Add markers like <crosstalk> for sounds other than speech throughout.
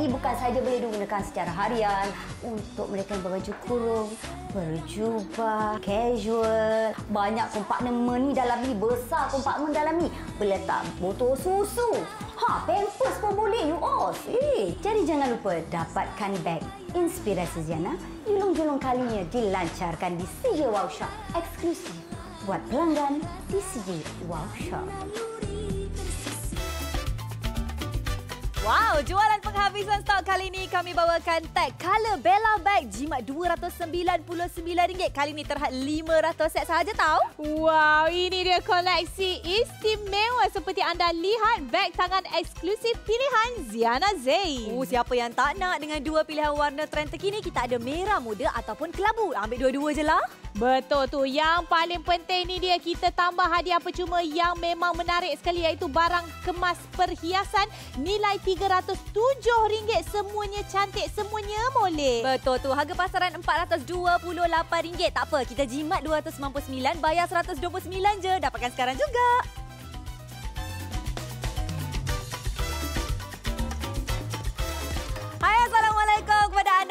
ni bukan saja boleh digunakan secara harian untuk mereka berbaju kurung, berjubah, casual. Banyak kompartmen ni dalam ni, besar kompartmen dalam ni. Boleh letak botol susu. Ha, pampers pun boleh you all. Eh, jadi jangan lupa dapatkan beg Inspirasi Ziana. Julung-julung kalinya dilancarkan di CJ Wow Shop eksklusif buat pelanggan di CJ Wow Shop. Wow, jualan penghabisan stok kali ini kami bawakan tag Color Bella Bag jimat RM299. Kali ini terhad 500 set sahaja tahu. Wow, ini dia koleksi istimewa seperti anda lihat bag tangan eksklusif pilihan Ziana Zain. Oh, siapa yang tak nak dengan dua pilihan warna trend terkini? Kita ada merah muda ataupun kelabu. Ambil dua-dua je lah. Betul tu. Yang paling penting ni dia kita tambah hadiah percuma yang memang menarik sekali iaitu barang kemas perhiasan nilai RM307. Semuanya cantik, semuanya boleh. Betul tu. Harga pasaran RM428. Tak apa, kita jimat RM299, bayar RM129 je. Dapatkan sekarang juga. Hai, Assalamualaikum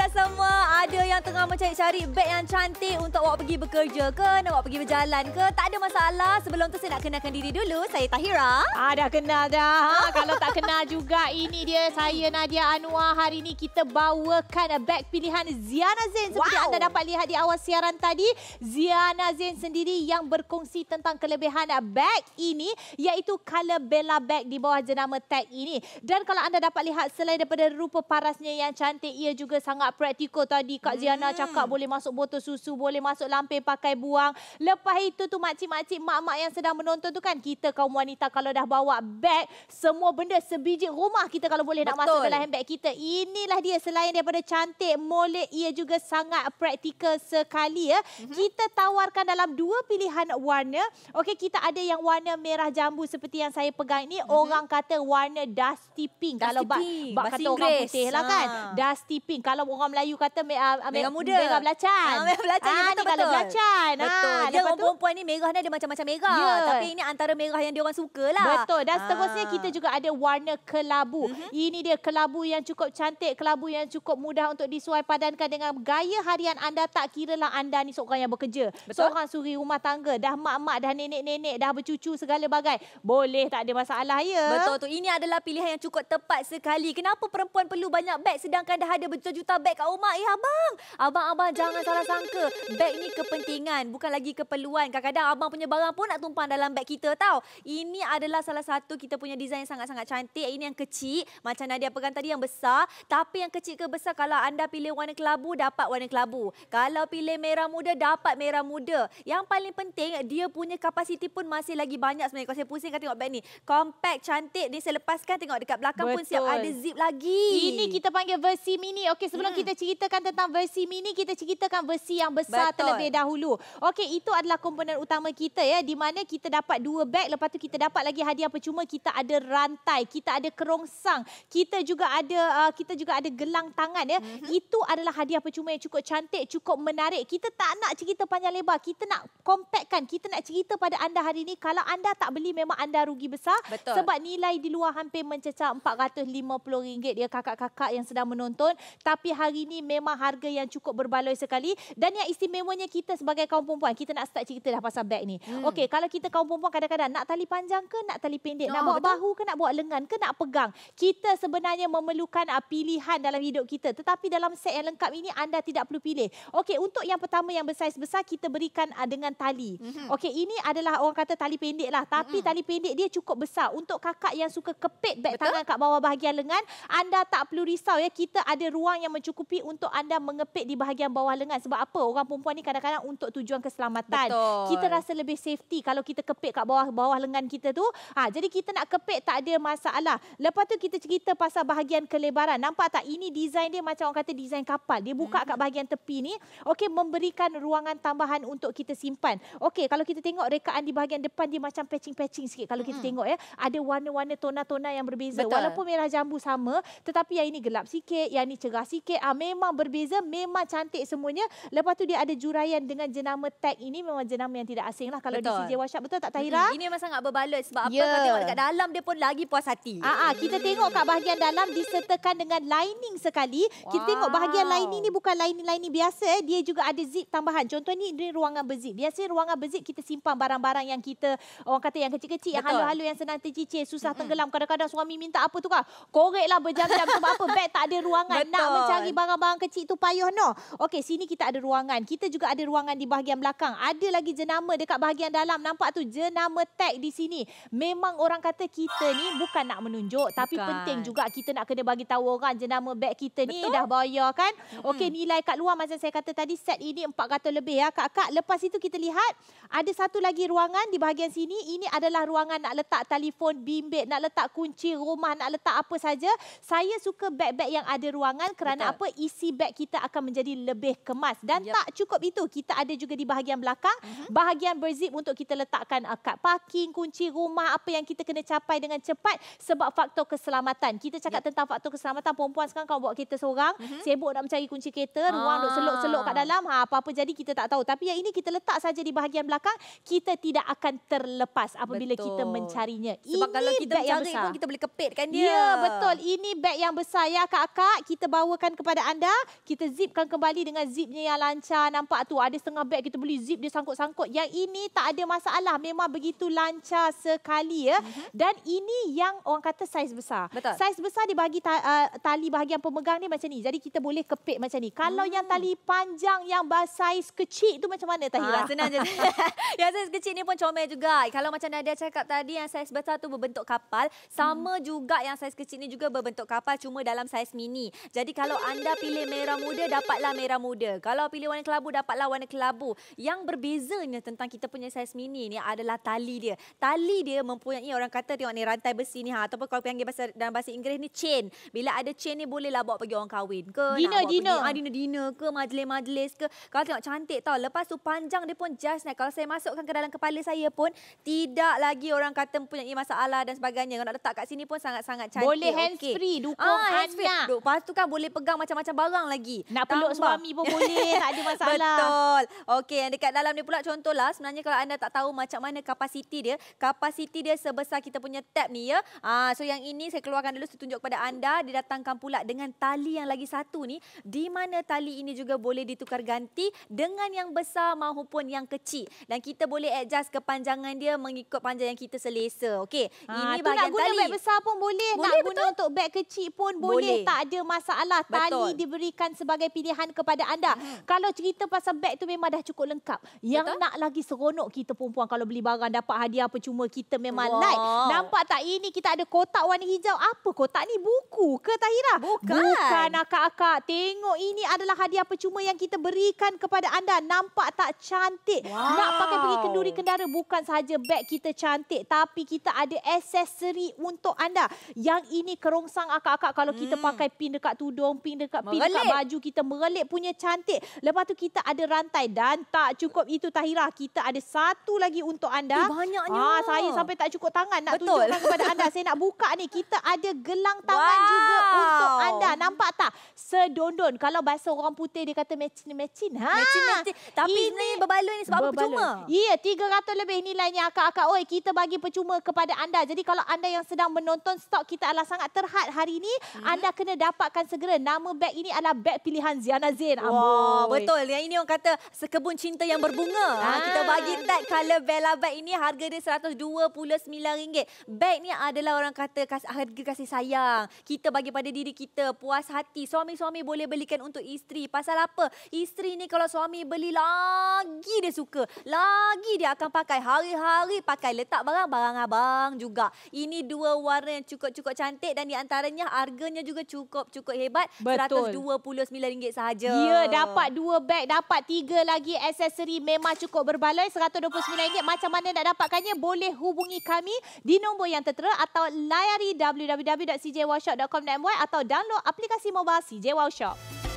semua. Ada yang tengah mencari-cari beg yang cantik untuk awak pergi bekerja ke, nak awak pergi berjalan ke. Tak ada masalah. Sebelum tu saya nak kenalkan diri dulu. Saya Tahira. Ah, dah kenal dah. Ha? <laughs> Kalau tak kenal juga, ini dia saya Nadia Anwar. Hari ini kita bawakan beg pilihan Ziana Zain. Seperti wow. anda dapat lihat di awal siaran tadi, Ziana Zain sendiri yang berkongsi tentang kelebihan beg ini iaitu color Bella bag di bawah jenama tag ini. Dan kalau anda dapat lihat selain daripada rupa parasnya yang cantik, ia juga sangat praktikal tadi. Kak Ziana hmm. cakap boleh masuk botol susu, boleh masuk lampir pakai buang. Lepas itu tu makcik-makcik, mak-mak yang sedang menonton tu kan, kita kaum wanita kalau dah bawa beg, semua benda sebiji rumah kita kalau boleh Betul. nak masuk dalam handbag kita. Inilah dia selain daripada cantik, molek, ia juga sangat praktikal sekali ya. Mm-hmm. Kita tawarkan dalam dua pilihan warna. Okey, kita ada yang warna merah jambu seperti yang saya pegang ini. Mm-hmm. Orang kata warna dusty pink. Dusty kalau bak, bak kata Inggeris. orang putih lah kan. Ha. Dusty pink. Kalau orang Melayu kata uh, merah muda. Merah belacan. Ha, merah belacan. Ha, betul, betul. belacan. Betul. Ha, dia orang perempuan ni merah ni ada macam-macam merah. Yeah. Tapi ini antara merah yang dia orang suka lah. Betul. Dan seterusnya ha. kita juga ada warna kelabu. Mm-hmm. Ini dia kelabu yang cukup cantik. Kelabu yang cukup mudah untuk disuai padankan dengan gaya harian anda. Tak kira lah anda ni seorang yang bekerja. Betul. Seorang suri rumah tangga. Dah mak-mak, dah nenek-nenek, dah bercucu segala bagai. Boleh tak ada masalah ya. Betul tu. Ini adalah pilihan yang cukup tepat sekali. Kenapa perempuan perlu banyak beg sedangkan dah ada berjuta-juta beg kat rumah? Eh abang, abang-abang jangan salah sangka. Beg ni kepentingan, bukan lagi keperluan. Kadang-kadang abang punya barang pun nak tumpang dalam beg kita tau. Ini adalah salah satu kita punya desain sangat-sangat cantik. Ini yang kecil, macam Nadia pegang tadi yang besar. Tapi yang kecil ke besar, kalau anda pilih warna kelabu, dapat warna kelabu. Kalau pilih merah muda, dapat merah muda. Yang paling penting, dia punya kapasiti pun masih lagi banyak sebenarnya. Kalau saya pusingkan tengok beg ni. Compact, cantik. Ni saya lepaskan, tengok dekat belakang Betul. pun siap ada zip lagi. Ini kita panggil versi mini. Okey, sebelum hmm. kita ceritakan tentang versi mini, kita ceritakan versi yang besar Betul. terlebih dahulu. Okey, itu adalah komponen utama kita ya, di mana kita dapat dua beg, lepas tu kita dapat lagi hadiah percuma, kita ada rantai, kita ada kerongsang, kita juga ada uh, kita juga ada gelang tangan ya. Mm-hmm. Itu adalah hadiah percuma yang cukup cantik, cukup menarik. Kita tak nak cerita panjang lebar, kita nak compactkan, kita nak cerita pada anda hari ini kalau anda tak beli memang anda rugi besar Betul. sebab nilai di luar hampir mencecah RM450 dia kakak-kakak yang sedang menonton, tapi hari ini memang harga yang cukup berbaloi sekali dan yang istimewanya kita sebagai kaum perempuan kita nak start cerita dah pasal beg ni. Hmm. Okey, kalau kita kaum perempuan kadang-kadang nak tali panjang ke nak tali pendek, oh, nak bawa betul. bahu ke nak bawa lengan ke nak pegang. Kita sebenarnya memerlukan uh, pilihan dalam hidup kita. Tetapi dalam set yang lengkap ini anda tidak perlu pilih. Okey, untuk yang pertama yang besar besar kita berikan uh, dengan tali. Hmm. Okey, ini adalah orang kata tali pendek lah, tapi hmm. tali pendek dia cukup besar untuk kakak yang suka kepit beg tangan kat bawah bahagian lengan, anda tak perlu risau ya, kita ada ruang yang mencukupi untuk anda mengepit di bahagian bawah lengan. Sebab apa? Orang perempuan ni kadang-kadang untuk tujuan keselamatan. Betul. Kita rasa lebih safety kalau kita kepit kat bawah bawah lengan kita tu. Ha, jadi kita nak kepit tak ada masalah. Lepas tu kita cerita pasal bahagian kelebaran. Nampak tak? Ini design dia macam orang kata design kapal. Dia buka hmm. kat bahagian tepi ni. Okey, memberikan ruangan tambahan untuk kita simpan. Okey, kalau kita tengok rekaan di bahagian depan dia macam patching-patching sikit. Kalau hmm. kita tengok ya, ada warna-warna tona-tona yang berbeza. Betul. Walaupun merah jambu sama, tetapi yang ini gelap sikit, yang ini cerah sikit. Ah ha, memang berbeza, memang cantik semuanya. Lepas tu dia ada juraian dengan jenama tag ini memang jenama yang tidak asing lah kalau betul. di CJ Workshop. Betul tak Tahira? Ini memang sangat berbaloi sebab yeah. apa kalau tengok dekat dalam dia pun lagi puas hati. Ah, ah kita tengok kat bahagian dalam disertakan dengan lining sekali. Wow. Kita tengok bahagian lining ni bukan lining-lining biasa. Eh. Dia juga ada zip tambahan. Contoh ni ini ruangan berzip. Biasanya ruangan berzip kita simpan barang-barang yang kita orang kata yang kecil-kecil, yang halu-halu yang senang tercicir, susah mm-hmm. tenggelam. Kadang-kadang suami minta apa tu kan? Koreklah berjam-jam sebab apa? Beg tak ada ruangan. Betul. Nak mencari barang-barang kecil tu payah no. Okey, sini kita ada ruangan. Kita juga ada ruangan di bahagian belakang. Ada lagi jenama dekat bahagian dalam. Nampak tu jenama tag di sini. Memang orang kata kita ni bukan nak menunjuk tapi bukan. penting juga kita nak kena bagi tahu orang jenama beg kita ni Betul? dah bayar kan. Okey, nilai kat luar macam saya kata tadi set ini 400 lebih ya kakak. Lepas itu kita lihat ada satu lagi ruangan di bahagian sini. Ini adalah ruangan nak letak telefon bimbit, nak letak kunci rumah, nak letak apa saja. Saya suka beg-beg yang ada ruangan kerana Betul. apa? Isi beg kita akan menjadi lebih kemas. Dan yep. tak cukup itu, kita ada juga di bahagian belakang, uh-huh. bahagian berzip untuk kita letakkan uh, kad parking, kunci rumah, apa yang kita kena capai dengan cepat sebab faktor keselamatan. Kita cakap yep. tentang faktor keselamatan perempuan sekarang kalau buat kereta seorang, uh-huh. sibuk nak mencari kunci kereta, ruang duk selok-selok kat dalam, ha, apa-apa jadi kita tak tahu. Tapi yang ini kita letak saja di bahagian belakang, kita tidak akan terlepas apabila betul. kita mencarinya. Sebab ini kalau kita mencari pun kita boleh kepitkan dia. Ya, betul. Ini beg yang besar ya kakak. Kita bawakan kepada anda. Kita zipkan kembali dengan zipnya yang lancar. Nampak tu ada setengah beg kita beli zip dia sangkut-sangkut. Yang ini tak ada masalah. Memang begitu lancar sekali ya. Uh-huh. Dan ini yang orang kata saiz besar. Betul. Saiz besar dibagi ta- uh, tali bahagian pemegang ni macam ni. Jadi kita boleh kepit macam ni. Kalau hmm. yang tali panjang yang saiz kecil tu macam mana Tahira? Ha, senang je. <laughs> <laughs> yang saiz kecil ni pun comel juga. Kalau macam Nadia cakap tadi yang saiz besar tu berbentuk kapal, sama hmm. juga yang saiz kecil ni juga berbentuk kapal cuma dalam saiz mini. Jadi kalau anda pilih merah muda, dapatlah merah muda. Kalau pilih warna kelabu, dapatlah warna kelabu. Yang berbezanya tentang kita punya saiz mini ni adalah tali dia. Tali dia mempunyai orang kata tengok ni rantai besi ni ha ataupun kalau panggil bahasa dalam bahasa Inggeris ni chain. Bila ada chain ni bolehlah bawa pergi orang kahwin ke, dinner, nak dinner. pergi ah, dinner dinner ke majlis-majlis ke. Kalau tengok cantik tau. Lepas tu panjang dia pun just naik. Kalau saya masukkan ke dalam kepala saya pun tidak lagi orang kata mempunyai masalah dan sebagainya. Kalau nak letak kat sini pun sangat-sangat cantik. Boleh hands okay. free dukung ah, hands free. anak. Lepas tu kan boleh pegang macam-macam barang lagi. Nak peluk suami pun boleh. tak ada <laughs> masalah. Betul. Okey, yang dekat dalam ni pula contohlah sebenarnya kalau anda tak tahu macam mana kapasiti dia, kapasiti dia sebesar kita punya tab ni ya. Ah, so yang ini saya keluarkan dulu saya tunjuk kepada anda. Didatangkan pula dengan tali yang lagi satu ni di mana tali ini juga boleh ditukar ganti dengan yang besar maupun yang kecil. Dan kita boleh adjust kepanjangan dia mengikut panjang yang kita selesa. Okey. Ha, ini bahagian nak guna tali. beg besar pun boleh. boleh nak betul? guna untuk beg kecil pun boleh. boleh. Tak ada masalah. Betul. Tali diberikan sebagai pilihan kepada anda. Hmm. Kalau cerita pasal beg tu memang dah cukup lengkap. Yang betul? nak lagi seronok kita perempuan kalau beli barang dapat hadiah percuma kita memang wow. like. Nampak tak ini kita ada kotak warna hijau. Apa kotak ni? Buku ke Tahira? Bukan. Bukan akak-akak. Tengok ini adalah hadiah percuma yang kita berikan kepada anda. Nampak tak cantik? Wow. Nak pakai pergi kenduri kendara bukan sahaja beg kita cantik tapi kita ada aksesori untuk anda. Yang ini kerongsang akak-akak kalau hmm. kita pakai pin dekat tudung, pin dekat pin dekat baju kita merelip punya cantik. Lepas tu kita ada rantai dan tak cukup itu Tahira. Kita ada satu lagi untuk anda. Eh, banyaknya. Ah, saya sampai tak cukup tangan nak Betul. tunjukkan kepada anda. Saya nak buka ni. Kita ada gelang tangan wow. juga untuk anda. Nampak tak? Sedondon. Kalau bahasa orang putih dia kata mecin-mecin. Ha? Mecin-mecin. Tapi ini berbaloi ni sebab berbaloi. percuma. Ya, 300 lebih nilainya akak-akak. Oi, kita bagi percuma kepada anda. Jadi kalau anda yang sedang menonton stok kita adalah sangat terhad hari ini, hmm. anda kena dapatkan segera. Nama beg ini adalah beg pilihan Ziana Zain. Wah, wow, betul. Yang ini orang kata sekebun cinta yang berbunga. Ha, kita bagi tag color Bella bag ini harga dia RM129. Beg ni adalah orang kata harga kasih sayang. Kita bagi pada diri kita puas hati. Suami-suami boleh belikan untuk isteri. Pasal apa? Isteri ni kalau suami beli lagi dia suka. Lagi dia akan pakai. Hari-hari pakai. Letak barang-barang abang juga. Ini dua warna yang cukup-cukup cantik dan di antaranya harganya juga cukup-cukup hebat. Betul. RM129 sahaja. Ya, dapat dua beg, dapat tiga lagi aksesori memang cukup berbaloi. RM129. Macam mana nak dapatkannya? Boleh hubungi kami di nombor yang tertera atau layari www.cjworkshop.com.my atau download aplikasi mobile CJ Wow Shop.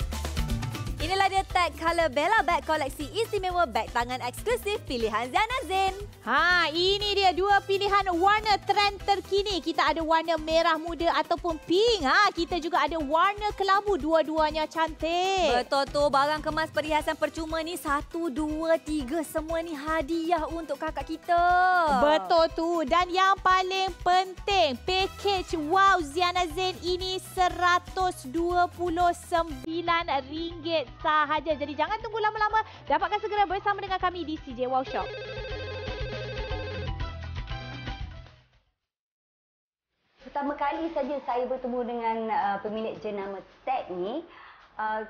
Inilah dia tag color Bella Bag koleksi istimewa bag tangan eksklusif pilihan Ziana Zain. Ha, ini dia dua pilihan warna trend terkini. Kita ada warna merah muda ataupun pink. Ha, kita juga ada warna kelabu. Dua-duanya cantik. Betul tu, barang kemas perhiasan percuma ni satu, dua, tiga. Semua ni hadiah untuk kakak kita. Betul tu. Dan yang paling penting, package wow Ziana Zain ini RM129 sahaja. Jadi jangan tunggu lama-lama. Dapatkan segera bersama dengan kami di CJ Wow Shop. Pertama kali saja saya bertemu dengan uh, pemilik jenama Tag ni, uh,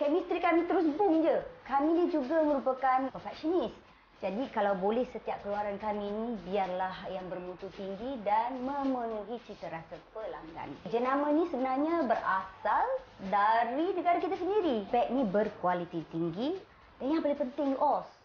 chemistry kami terus boom je. Kami ni juga merupakan perfectionist. Jadi kalau boleh setiap keluaran kami ni biarlah yang bermutu tinggi dan memenuhi cita rasa pelanggan. Jenama ni sebenarnya berasal dari negara kita sendiri. Beg ni berkualiti tinggi dan yang paling penting OS.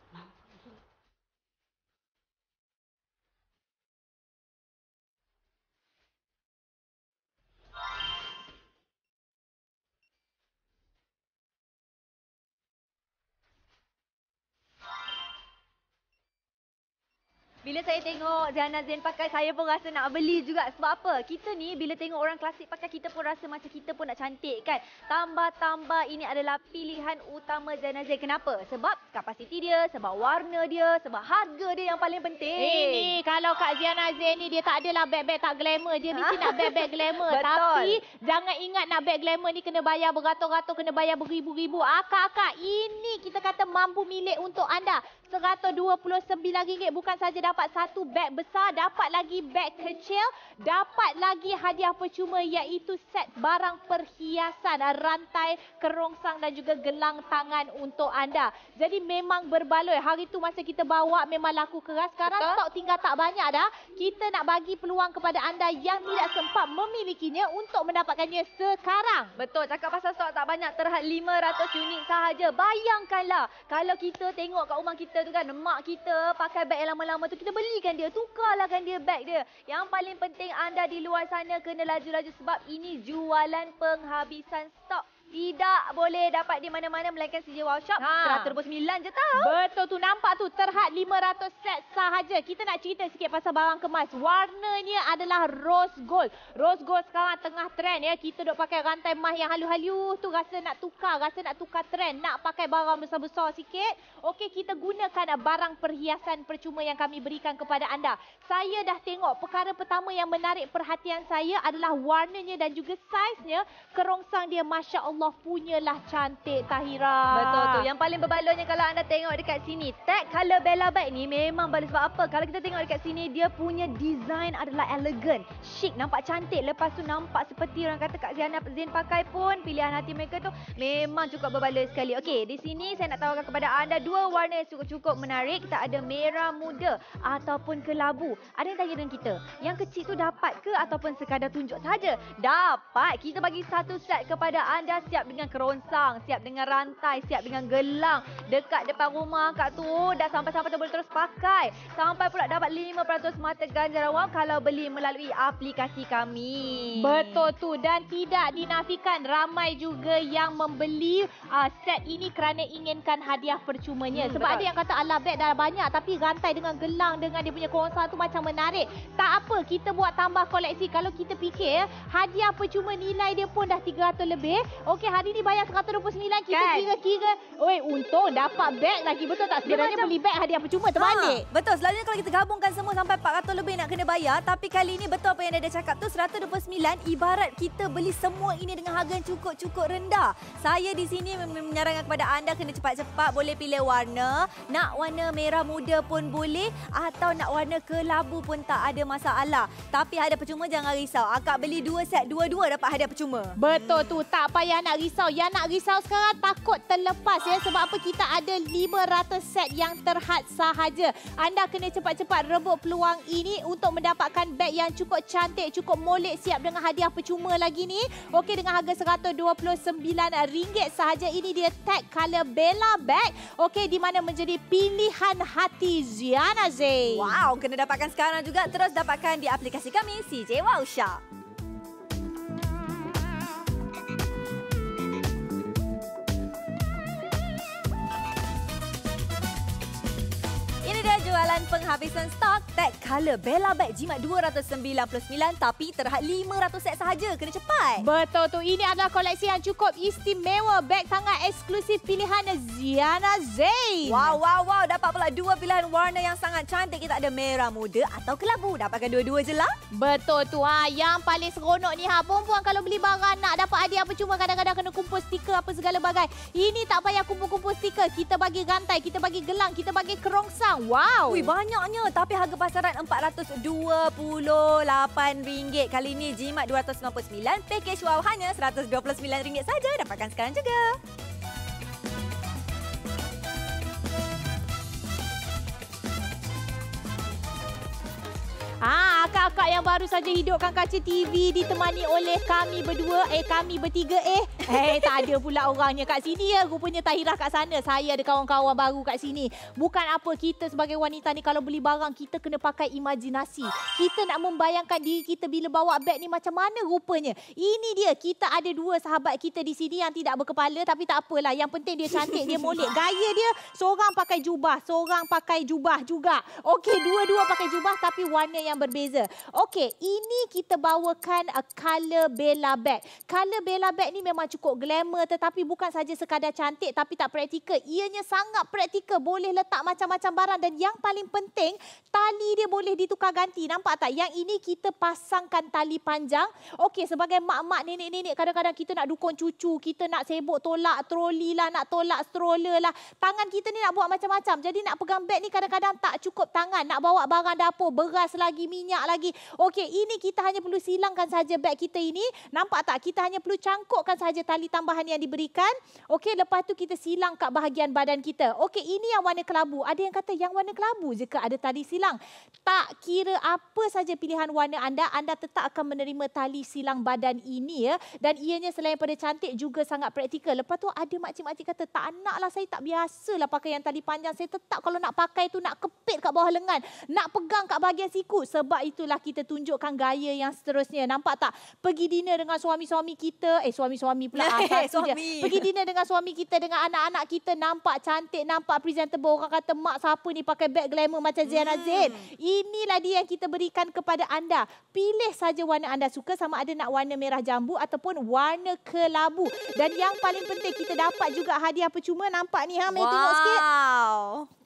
Bila saya tengok Ziana Zain pakai, saya pun rasa nak beli juga. Sebab apa? Kita ni bila tengok orang klasik pakai, kita pun rasa macam kita pun nak cantik kan. Tambah-tambah ini adalah pilihan utama Ziana Zain. Kenapa? Sebab kapasiti dia, sebab warna dia, sebab harga dia yang paling penting. Ini kalau Kak Ziana Zain ni dia tak adalah beg-beg tak glamour. Dia mesti nak <laughs> beg-beg glamour. Betul. Tapi jangan ingat nak beg glamour ni kena bayar beratus-ratus, kena bayar beribu-ribu. Akak-akak ini kita kata mampu milik untuk anda. RM129 bukan saja dapat satu beg besar, dapat lagi beg kecil, dapat lagi hadiah percuma iaitu set barang perhiasan, rantai, kerongsang dan juga gelang tangan untuk anda. Jadi memang berbaloi. Hari tu masa kita bawa memang laku keras. Sekarang Betul. stok tinggal tak banyak dah. Kita nak bagi peluang kepada anda yang tidak sempat memilikinya untuk mendapatkannya sekarang. Betul, cakap pasal stok tak banyak, terhad 500 unit sahaja. Bayangkanlah kalau kita tengok kat rumah kita tu kan, mak kita pakai beg yang lama-lama tu, kita belikan dia, tukarlah kan dia beg dia. Yang paling penting anda di luar sana kena laju-laju sebab ini jualan penghabisan stok. Tidak boleh dapat di mana-mana melainkan CJ Wow Shop. Ha. 129 je tau. Betul tu nampak tu terhad 500 set sahaja. Kita nak cerita sikit pasal barang kemas. Warnanya adalah rose gold. Rose gold sekarang tengah trend ya. Kita duk pakai rantai emas yang halus-halus tu rasa nak tukar, rasa nak tukar trend, nak pakai barang besar-besar sikit. Okey, kita gunakan barang perhiasan percuma yang kami berikan kepada anda. Saya dah tengok perkara pertama yang menarik perhatian saya adalah warnanya dan juga saiznya. Kerongsang dia Masya Allah punyalah cantik Tahira. Betul tu. Yang paling berbaloi kalau anda tengok dekat sini, tag color Bella bag ni memang baloi sebab apa? Kalau kita tengok dekat sini, dia punya design adalah elegan, chic, nampak cantik. Lepas tu nampak seperti orang kata Kak Ziana Zain pakai pun pilihan hati mereka tu memang cukup berbaloi sekali. Okey, di sini saya nak tawarkan kepada anda dua warna yang cukup-cukup menarik. Kita ada merah muda ataupun kelabu. Ada yang tanya dengan kita, yang kecil tu dapat ke ataupun sekadar tunjuk saja? Dapat. Kita bagi satu set kepada anda siap dengan kerongsang, siap dengan rantai, siap dengan gelang. Dekat depan rumah akak tu dah sampai-sampai tu boleh terus pakai. Sampai pula dapat 5% mata ganjaran kalau beli melalui aplikasi kami. Betul tu dan tidak dinafikan ramai juga yang membeli uh, set ini kerana inginkan hadiah percumanya. Hmm, Sebab betul. ada yang kata ala beg dah banyak tapi rantai dengan gelang dengan dia punya kerongsang tu macam menarik. Tak apa kita buat tambah koleksi. Kalau kita fikir hadiah percuma nilai dia pun dah 300 lebih. Okey hari ni bayar 129 kita Kan? kira-kira. Oi untung dapat beg lagi betul tak? Sebenarnya macam- beli beg hadiah percuma terbalik. Ha, betul. Selalunya kalau kita gabungkan semua sampai 400 lebih nak kena bayar. Tapi kali ini betul apa yang dia cakap tu 129 ibarat kita beli semua ini dengan harga yang cukup-cukup rendah. Saya di sini menyarankan kepada anda kena cepat-cepat boleh pilih warna. Nak warna merah muda pun boleh atau nak warna kelabu pun tak ada masalah. Tapi hadiah percuma jangan risau. Akak beli dua set, dua-dua dapat hadiah percuma. Betul tu, tak payah nak risau. Yang nak risau sekarang takut terlepas ya. Sebab apa kita ada 500 set yang terhad sahaja. Anda kena cepat-cepat rebut peluang ini untuk mendapatkan beg yang cukup cantik, cukup molek siap dengan hadiah percuma lagi ni. Okey dengan harga RM129 sahaja. Ini dia tag color Bella bag. Okey di mana menjadi pilihan hati Ziana Zain. Wow, kena dapatkan sekarang juga. Terus dapatkan di aplikasi kami CJ Wow Shop. Alasan penghabisan stok, tag color Bella Bag jimat 299 tapi terhad 500 set sahaja. Kena cepat. Betul tu. Ini adalah koleksi yang cukup istimewa. Beg tangan eksklusif pilihan Ziana Zain. Wow, wow, wow. Dapat pula dua pilihan warna yang sangat cantik. Kita ada merah muda atau kelabu. Dapatkan dua-dua je lah. Betul tu. Ha. Yang paling seronok ni ha. Perempuan kalau beli barang nak dapat hadiah apa cuma kadang-kadang kena kumpul stiker apa segala bagai. Ini tak payah kumpul-kumpul stiker. Kita bagi rantai, kita bagi gelang, kita bagi kerongsang. Wow. Ui, banyaknya. Tapi harga pasaran RM428. Kali ini jimat 299. Package wow hanya RM129 saja. Dapatkan sekarang juga. Ah, akak-akak yang baru saja hidupkan kaca TV ditemani oleh kami berdua, eh kami bertiga eh. Eh, tak ada pula orangnya kat sini ya. Rupanya Tahirah kat sana. Saya ada kawan-kawan baru kat sini. Bukan apa kita sebagai wanita ni kalau beli barang kita kena pakai imajinasi. Kita nak membayangkan diri kita bila bawa beg ni macam mana rupanya. Ini dia, kita ada dua sahabat kita di sini yang tidak berkepala tapi tak apalah. Yang penting dia cantik, dia molek. Gaya dia seorang pakai jubah, seorang pakai jubah juga. Okey, dua-dua pakai jubah tapi warna yang berbeza. Okey, ini kita bawakan a color Bella bag. Color Bella bag ni memang cukup glamour tetapi bukan saja sekadar cantik tapi tak praktikal. Ianya sangat praktikal. Boleh letak macam-macam barang dan yang paling penting tali dia boleh ditukar ganti. Nampak tak? Yang ini kita pasangkan tali panjang. Okey, sebagai mak-mak, nenek-nenek kadang-kadang kita nak dukung cucu, kita nak sibuk tolak troli lah, nak tolak stroller lah. Tangan kita ni nak buat macam-macam. Jadi nak pegang beg ni kadang-kadang tak cukup tangan. Nak bawa barang dapur, beras lagi lagi, minyak lagi. Okey, ini kita hanya perlu silangkan saja beg kita ini. Nampak tak? Kita hanya perlu cangkukkan saja tali tambahan yang diberikan. Okey, lepas tu kita silang kat bahagian badan kita. Okey, ini yang warna kelabu. Ada yang kata yang warna kelabu jika ada tali silang. Tak kira apa saja pilihan warna anda, anda tetap akan menerima tali silang badan ini ya. Dan ianya selain pada cantik juga sangat praktikal. Lepas tu ada makcik-makcik kata, tak naklah saya tak biasalah pakai yang tali panjang. Saya tetap kalau nak pakai tu nak kepit kat bawah lengan. Nak pegang kat bahagian siku. Sebab itulah kita tunjukkan gaya yang seterusnya. Nampak tak? Pergi dinner dengan suami-suami kita. Eh, suami-suami pula. <laughs> Hey, suami. Pergi dinner dengan suami kita, dengan anak-anak kita. Nampak cantik, nampak presentable. Orang kata, mak siapa ni pakai bag glamour macam Ziana hmm. Zain. Inilah dia yang kita berikan kepada anda. Pilih saja warna anda suka sama ada nak warna merah jambu ataupun warna kelabu. Dan yang paling penting, kita dapat juga hadiah percuma. Nampak ni, ha? Mari wow. tengok sikit.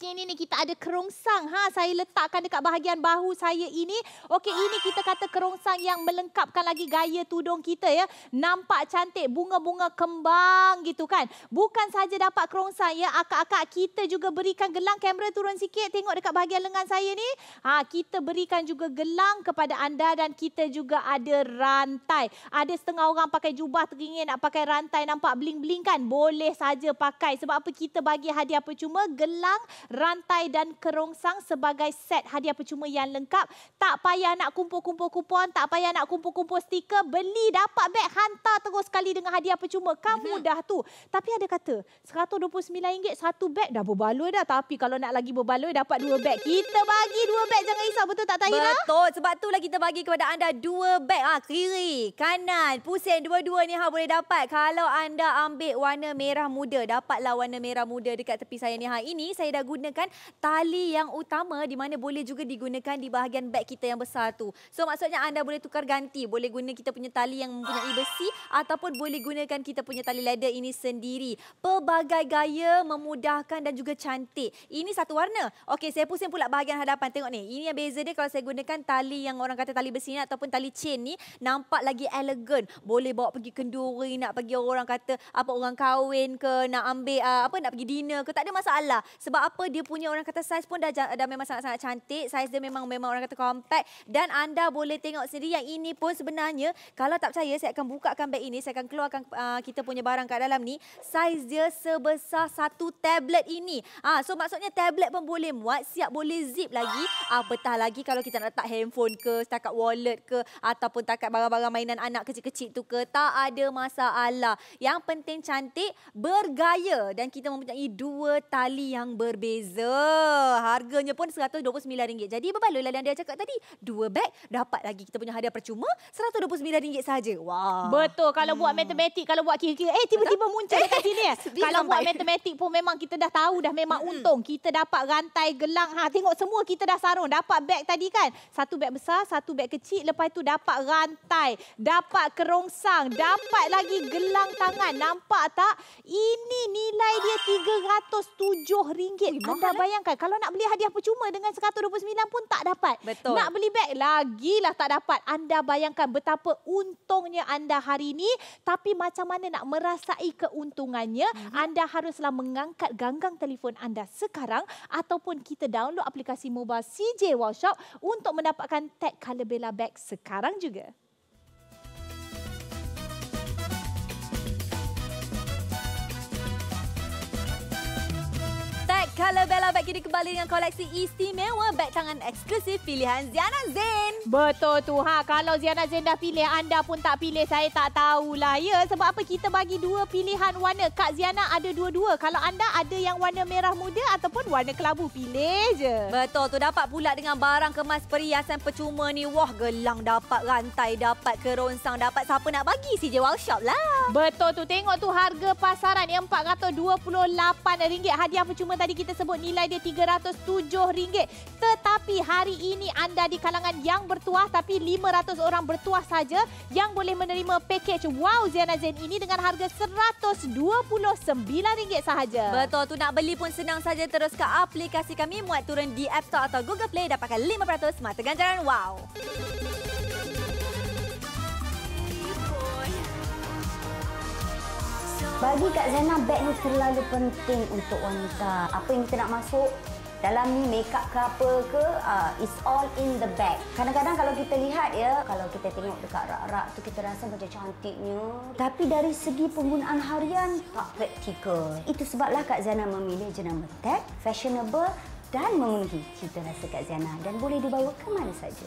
Ini ni kita ada kerongsang. Ha? Saya letakkan dekat bahagian bahu saya ini. Okey, ini kita kata kerongsang yang melengkapkan lagi gaya tudung kita ya. Nampak cantik bunga-bunga kembang gitu kan. Bukan saja dapat kerongsang ya, akak-akak kita juga berikan gelang kamera turun sikit tengok dekat bahagian lengan saya ni. Ha, kita berikan juga gelang kepada anda dan kita juga ada rantai. Ada setengah orang pakai jubah teringin nak pakai rantai nampak bling-bling kan? Boleh saja pakai. Sebab apa kita bagi hadiah percuma gelang, rantai dan kerongsang sebagai set hadiah percuma yang lengkap tak payah nak kumpul-kumpul kupon, tak payah nak kumpul-kumpul stiker, beli dapat beg, hantar terus sekali dengan hadiah percuma. Kamu mm-hmm. dah tu. Tapi ada kata, RM129 satu beg dah berbaloi dah. Tapi kalau nak lagi berbaloi, dapat dua beg. Kita bagi dua beg, jangan risau. Betul tak Tahira? Betul. Sebab itulah kita bagi kepada anda dua beg. Ha, kiri, kanan, pusing. Dua-dua ni ha, boleh dapat. Kalau anda ambil warna merah muda, dapatlah warna merah muda dekat tepi saya ni. Ha, ini saya dah gunakan tali yang utama di mana boleh juga digunakan di bahagian beg kita yang besar tu. So maksudnya anda boleh tukar ganti, boleh guna kita punya tali yang mempunyai besi ataupun boleh gunakan kita punya tali leather ini sendiri. Pelbagai gaya memudahkan dan juga cantik. Ini satu warna. Okey, saya pusing pula bahagian hadapan. Tengok ni. Ini yang beza dia kalau saya gunakan tali yang orang kata tali besi ni ataupun tali chain ni nampak lagi elegan. Boleh bawa pergi kenduri, nak pergi orang kata apa orang kahwin ke, nak ambil uh, apa nak pergi dinner ke, tak ada masalah. Sebab apa dia punya orang kata saiz pun dah dah memang sangat-sangat cantik. Saiz dia memang memang orang kata compact dan anda boleh tengok sendiri yang ini pun sebenarnya kalau tak percaya saya akan bukakan beg ini saya akan keluarkan uh, kita punya barang kat dalam ni. Saiz dia sebesar satu tablet ini. Ah so maksudnya tablet pun boleh muat siap boleh zip lagi. Ah uh, betah lagi kalau kita nak letak handphone ke setakat wallet ke ataupun takat barang-barang mainan anak kecil-kecil tu ke. Tak ada masalah. Yang penting cantik bergaya dan kita mempunyai dua tali yang berbeza. Harganya pun RM129 jadi berbaloi lah dia cakap tadi, dua beg dapat lagi kita punya hadiah percuma RM129 saja. Wah. Betul. Kalau hmm. buat matematik kalau buat kira-kira eh tiba-tiba muncul dekat <laughs> sini eh. Kalau buat sampai. matematik pun memang kita dah tahu dah memang Mm-mm. untung. Kita dapat rantai gelang. Ha tengok semua kita dah sarung. Dapat beg tadi kan. Satu beg besar, satu beg kecil. Lepas tu dapat rantai, dapat kerongsang, dapat lagi gelang tangan. Nampak tak? Ini nilai dia RM307. Anda eh? bayangkan kalau nak beli hadiah percuma dengan RM129 pun tak dapat. Betul. Nak beli beg lagilah tak dapat. Anda bayangkan betapa untungnya anda hari ini. Tapi macam mana nak merasai keuntungannya, Mhm. anda haruslah mengangkat ganggang telefon anda sekarang ataupun kita download aplikasi mobile CJ Wow Shop untuk mendapatkan tag Color Bella Bag sekarang juga. Color Bella Bag kini kembali dengan koleksi istimewa beg tangan eksklusif pilihan Ziana Zain. Betul tu. Ha, kalau Ziana Zain dah pilih, anda pun tak pilih, saya tak tahulah. Ya, sebab apa kita bagi dua pilihan warna. Kak Ziana ada dua-dua. Kalau anda ada yang warna merah muda ataupun warna kelabu, pilih je. Betul tu dapat pula dengan barang kemas perhiasan percuma ni. Wah gelang dapat rantai, dapat kerongsang, dapat siapa nak bagi CJ Wow Shop lah. Betul tu. Tengok tu harga pasaran yang RM428. Hadiah percuma tadi kita sebut nilai dia RM307. Tetapi hari ini anda di kalangan yang bertuah tapi 500 orang bertuah saja yang boleh menerima pakej Wow Ziana Zain ini dengan harga RM129 sahaja. Betul tu nak beli pun senang saja terus ke aplikasi kami muat turun di App Store atau Google Play dapatkan 5% mata ganjaran wow. Bagi Kak Zana, beg ni terlalu penting untuk wanita. Apa yang kita nak masuk dalam ni makeup ke apa ke, uh, it's all in the bag. Kadang-kadang kalau kita lihat ya, kalau kita tengok dekat rak-rak tu kita rasa macam cantiknya. Tapi dari segi penggunaan harian, tak praktikal. Itu sebablah Kak Zana memilih jenama tag, fashionable dan memenuhi cita rasa Kak Zana dan boleh dibawa ke mana saja.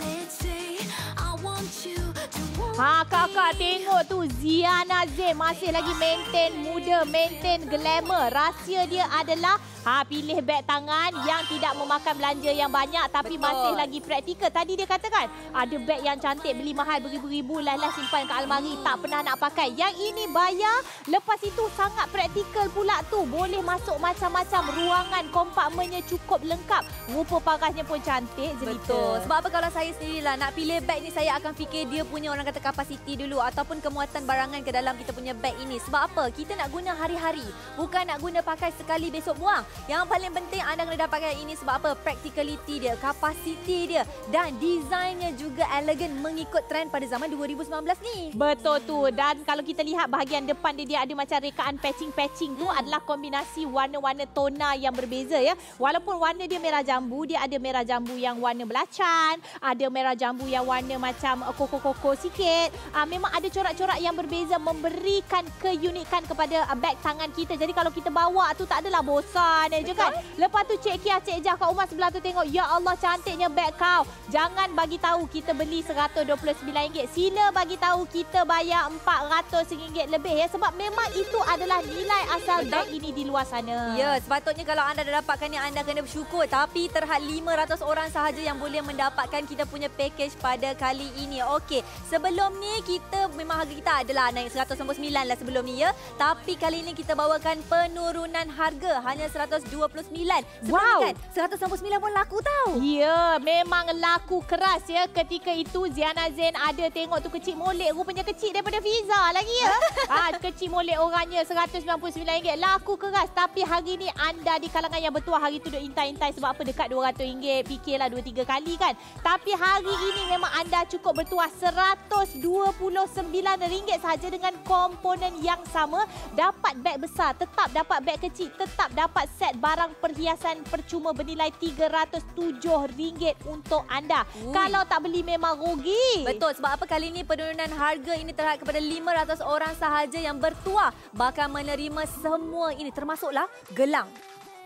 Let's say I want you to Ha kakak tengok tu Ziana Zain masih lagi maintain muda, maintain glamour. Rahsia dia adalah ha pilih beg tangan yang tidak memakan belanja yang banyak tapi Betul. masih lagi praktikal. Tadi dia katakan ada beg yang cantik beli mahal beribu-ribu lah simpan kat almari tak pernah nak pakai. Yang ini bayar lepas itu sangat praktikal pula tu. Boleh masuk macam-macam ruangan kompakmennya cukup lengkap. Rupa parasnya pun cantik Zelita. Betul. Sebab apa kalau saya sendirilah nak pilih beg ni saya akan fikir dia punya orang kata kapasiti dulu ataupun kemuatan barangan ke dalam kita punya beg ini. Sebab apa? Kita nak guna hari-hari. Bukan nak guna pakai sekali besok buang. Yang paling penting anda kena dapatkan ini sebab apa? Practicality dia, kapasiti dia dan desainnya juga elegan mengikut trend pada zaman 2019 ni. Betul tu. Dan kalau kita lihat bahagian depan dia, dia ada macam rekaan patching-patching tu adalah kombinasi warna-warna tona yang berbeza ya. Walaupun warna dia merah jambu, dia ada merah jambu yang warna belacan, ada merah jambu yang warna macam koko-koko sikit. Uh, memang ada corak-corak yang berbeza memberikan keunikan kepada uh, beg tangan kita. Jadi kalau kita bawa tu tak adalah bosan je kan. Lepas tu Cik Kia, Cik Jah kat rumah sebelah tu tengok, ya Allah cantiknya beg kau. Jangan bagi tahu kita beli RM129. Sila bagi tahu kita bayar RM400 lebih ya sebab memang itu adalah nilai asal Betul. beg ini di luar sana. Ya, sepatutnya kalau anda dah dapatkan ni anda kena bersyukur. Tapi terhad 500 orang sahaja yang boleh mendapatkan kita punya package pada kali ini. Okey, sebelum ni kita memang harga kita adalah naik 199 lah sebelum ni ya. Tapi kali ini kita bawakan penurunan harga hanya 129. Sebelum Wow. kan 199 pun laku tau. Ya, memang laku keras ya. Ketika itu Ziana Zain ada tengok tu kecil molek. Rupanya kecil daripada Fiza lagi ya. <laughs> ah, kecil molek orangnya RM199. Laku keras. Tapi hari ni anda di kalangan yang bertuah hari tu duk intai-intai sebab apa dekat RM200. Fikirlah 2-3 kali kan. Tapi hari ini memang anda cukup bertuah RM129 sahaja dengan komponen yang sama. Dapat beg besar, tetap dapat beg kecil, tetap dapat set barang perhiasan percuma bernilai RM307 untuk anda. Ui. Kalau tak beli memang rugi. Betul sebab apa kali ini penurunan harga ini terhad kepada 500 orang sahaja yang bertuah bakal menerima semua ini termasuklah gelang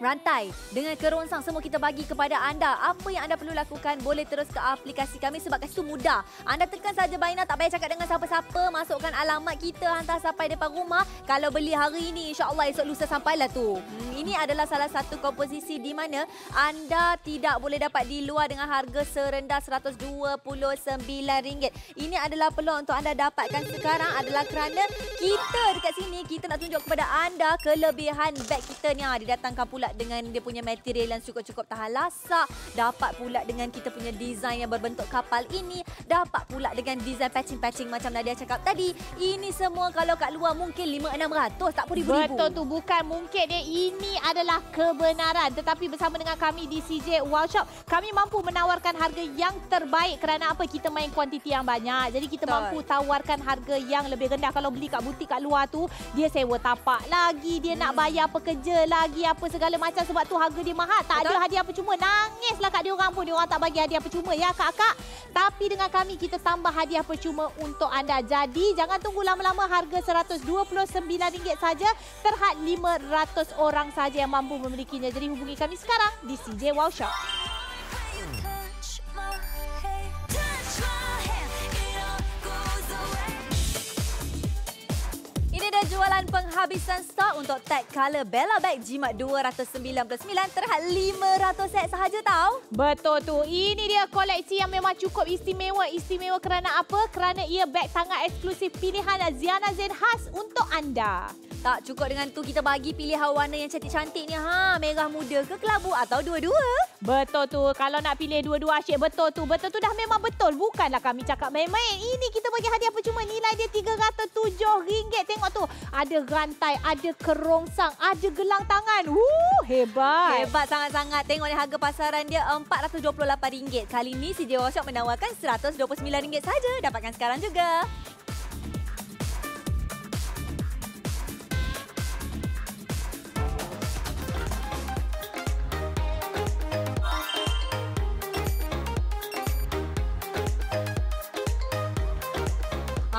rantai dengan kerongsang semua kita bagi kepada anda. Apa yang anda perlu lakukan boleh terus ke aplikasi kami sebab kat situ mudah. Anda tekan saja Baina tak payah cakap dengan siapa-siapa, masukkan alamat kita hantar sampai depan rumah. Kalau beli hari ini insya-Allah esok lusa sampailah tu. Hmm, ini adalah salah satu komposisi di mana anda tidak boleh dapat di luar dengan harga serendah RM129. Ini adalah peluang untuk anda dapatkan sekarang adalah kerana kita dekat sini kita nak tunjuk kepada anda kelebihan beg kita ni. Ha, didatangkan pula dengan dia punya material yang cukup-cukup tahan lasak. Dapat pula dengan kita punya design yang berbentuk kapal ini. Dapat pula dengan design patching-patching macam Nadia cakap tadi. Ini semua kalau kat luar mungkin 5-600 tak pun ribu-ribu. Betul tu bukan mungkin dia ini adalah kebenaran tetapi bersama dengan kami di CJ Wow Shop kami mampu menawarkan harga yang terbaik kerana apa kita main kuantiti yang banyak jadi kita Betul. mampu tawarkan harga yang lebih rendah kalau beli kat butik kat luar tu dia sewa tapak lagi dia nak Hmm. bayar pekerja lagi apa segala macam sebab tu harga dia mahal. Tak Betul. ada hadiah percuma. Nangislah kat dia orang pun. Dia orang tak bagi hadiah percuma ya kakak tapi dengan kami kita tambah hadiah percuma untuk anda. Jadi jangan tunggu lama-lama. Harga RM129 saja. Terhad 500 orang saja yang mampu memilikinya. Jadi hubungi kami sekarang di CJ Wow Shop Ini dia jualan penghabisan stok untuk tag color Bella Bag Jimat 299 terhad 500 set sahaja tau. Betul tu. Ini dia koleksi yang memang cukup istimewa. Istimewa kerana apa? Kerana ia beg tangan eksklusif pilihan Ziana Zain khas untuk anda. Tak cukup dengan tu kita bagi pilihan warna yang cantik-cantik ni ha. Merah muda ke kelabu atau dua-dua. Betul tu. Kalau nak pilih dua-dua asyik betul tu. Betul tu dah memang betul. Bukanlah kami cakap main-main. Ini kita bagi hadiah percuma. Nilai dia RM307. Tengok tu. Ada rantai, ada kerongsang, ada gelang tangan. Wuh, hebat. Hebat sangat-sangat. Tengok ni harga pasaran dia RM428. Kali ni CJ Workshop menawarkan RM129 saja. Dapatkan sekarang juga.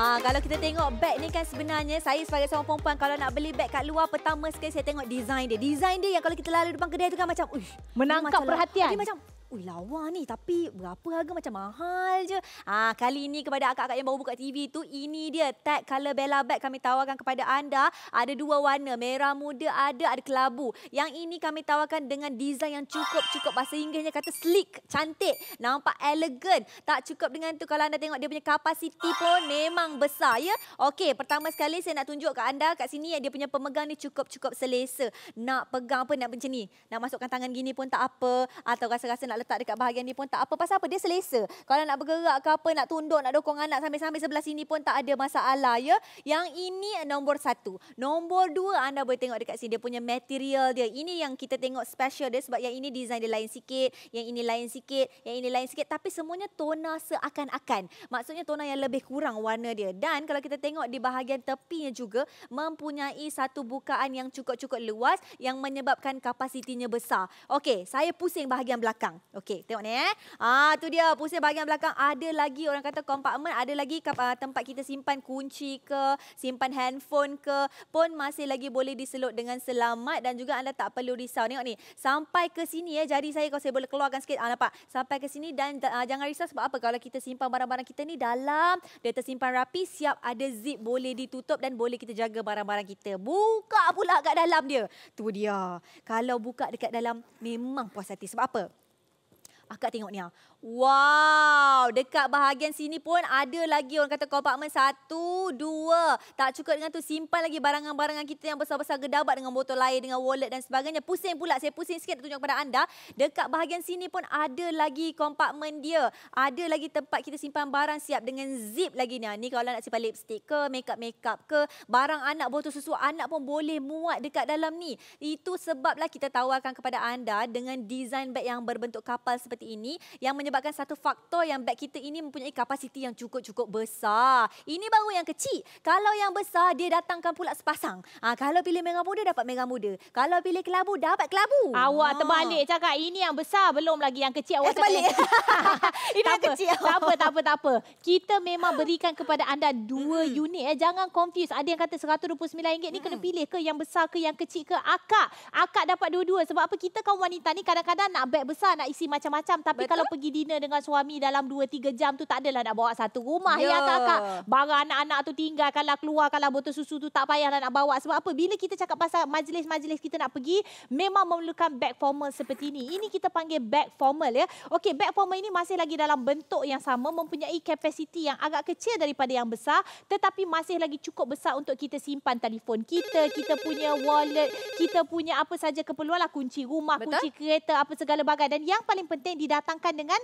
Ha, kalau kita tengok beg ni kan sebenarnya saya sebagai seorang perempuan kalau nak beli beg kat luar pertama sekali saya tengok design dia. Design dia yang kalau kita lalu depan kedai tu kan macam uish. Menangkap macam perhatian. Dia macam Ui lawa ni tapi berapa harga macam mahal je. Ah kali ni kepada akak-akak yang baru buka TV tu ini dia tag color Bella bag kami tawarkan kepada anda. Ada dua warna, merah muda ada, ada kelabu. Yang ini kami tawarkan dengan design yang cukup-cukup bahasa Inggerisnya kata sleek, cantik, nampak elegan. Tak cukup dengan tu kalau anda tengok dia punya kapasiti pun memang besar ya. Okey, pertama sekali saya nak tunjuk kat anda kat sini dia punya pemegang ni cukup-cukup selesa. Nak pegang apa nak macam ni. Nak masukkan tangan gini pun tak apa atau rasa-rasa nak letak dekat bahagian ni pun tak apa. Pasal apa? Dia selesa. Kalau nak bergerak ke apa, nak tunduk, nak dokong anak sambil-sambil sebelah sini pun tak ada masalah ya. Yang ini nombor satu. Nombor dua anda boleh tengok dekat sini dia punya material dia. Ini yang kita tengok special dia sebab yang ini design dia lain sikit, yang ini lain sikit, yang ini lain sikit tapi semuanya tona seakan-akan. Maksudnya tona yang lebih kurang warna dia. Dan kalau kita tengok di bahagian tepinya juga mempunyai satu bukaan yang cukup-cukup luas yang menyebabkan kapasitinya besar. Okey, saya pusing bahagian belakang. Okey, tengok ni eh. Ah, tu dia pusing bahagian belakang. Ada lagi orang kata kompartmen, ada lagi ah, tempat kita simpan kunci ke, simpan handphone ke, pun masih lagi boleh diselut dengan selamat dan juga anda tak perlu risau. Tengok ni, sampai ke sini ya, jari saya kalau saya boleh keluarkan sikit. Ah, nampak? Sampai ke sini dan ah, jangan risau sebab apa? Kalau kita simpan barang-barang kita ni dalam, dia tersimpan rapi, siap ada zip boleh ditutup dan boleh kita jaga barang-barang kita. Buka pula kat dalam dia. Tu dia. Kalau buka dekat dalam, memang puas hati. Sebab apa? Akak tengok ni ah. Wow, dekat bahagian sini pun ada lagi orang kata kompartmen satu, dua. Tak cukup dengan tu simpan lagi barangan-barangan kita yang besar-besar gedabat dengan botol air, dengan wallet dan sebagainya. Pusing pula, saya pusing sikit tunjuk kepada anda. Dekat bahagian sini pun ada lagi kompartmen dia. Ada lagi tempat kita simpan barang siap dengan zip lagi ni. Ah, Ni kalau nak simpan lipstick ke, makeup-makeup ke, barang anak, botol susu anak pun boleh muat dekat dalam ni. Itu sebablah kita tawarkan kepada anda dengan design beg yang berbentuk kapal seperti seperti ini yang menyebabkan satu faktor yang beg kita ini mempunyai kapasiti yang cukup-cukup besar. Ini baru yang kecil. Kalau yang besar dia datangkan pula sepasang. Ha, kalau pilih merah muda dapat merah muda. Kalau pilih kelabu dapat kelabu. Awak Ah. terbalik cakap ini yang besar belum lagi yang kecil awak Eh, terbalik. cakap <laughs> Ini tak yang apa, kecil. Tak apa, tak apa, tak apa. Kita memang berikan kepada anda dua Mm-mm. unit. Eh. Jangan confuse. Ada yang kata RM129 ni kena pilih ke yang besar ke yang kecil ke. Akak. Akak dapat dua-dua. Sebab apa? Kita kaum wanita ni kadang-kadang nak beg besar, nak isi macam-macam. Tapi Betul. kalau pergi dinner dengan suami dalam 2-3 jam tu tak adalah nak bawa satu rumah. Ya, Ya. kakak. Barang anak-anak tu tinggalkanlah keluar. Kalau botol susu tu tak payahlah nak bawa. Sebab apa? Bila kita cakap pasal majlis-majlis kita nak pergi, memang memerlukan beg formal seperti ini. Ini kita panggil beg formal ya. Okey, beg formal ini masih lagi dalam bentuk yang sama, mempunyai kapasiti yang agak kecil daripada yang besar, tetapi masih lagi cukup besar untuk kita simpan telefon kita, kita punya wallet, kita punya apa saja keperluan lah, kunci rumah, Betul. kunci kereta, apa segala bagai. Dan yang paling penting didatangkan dengan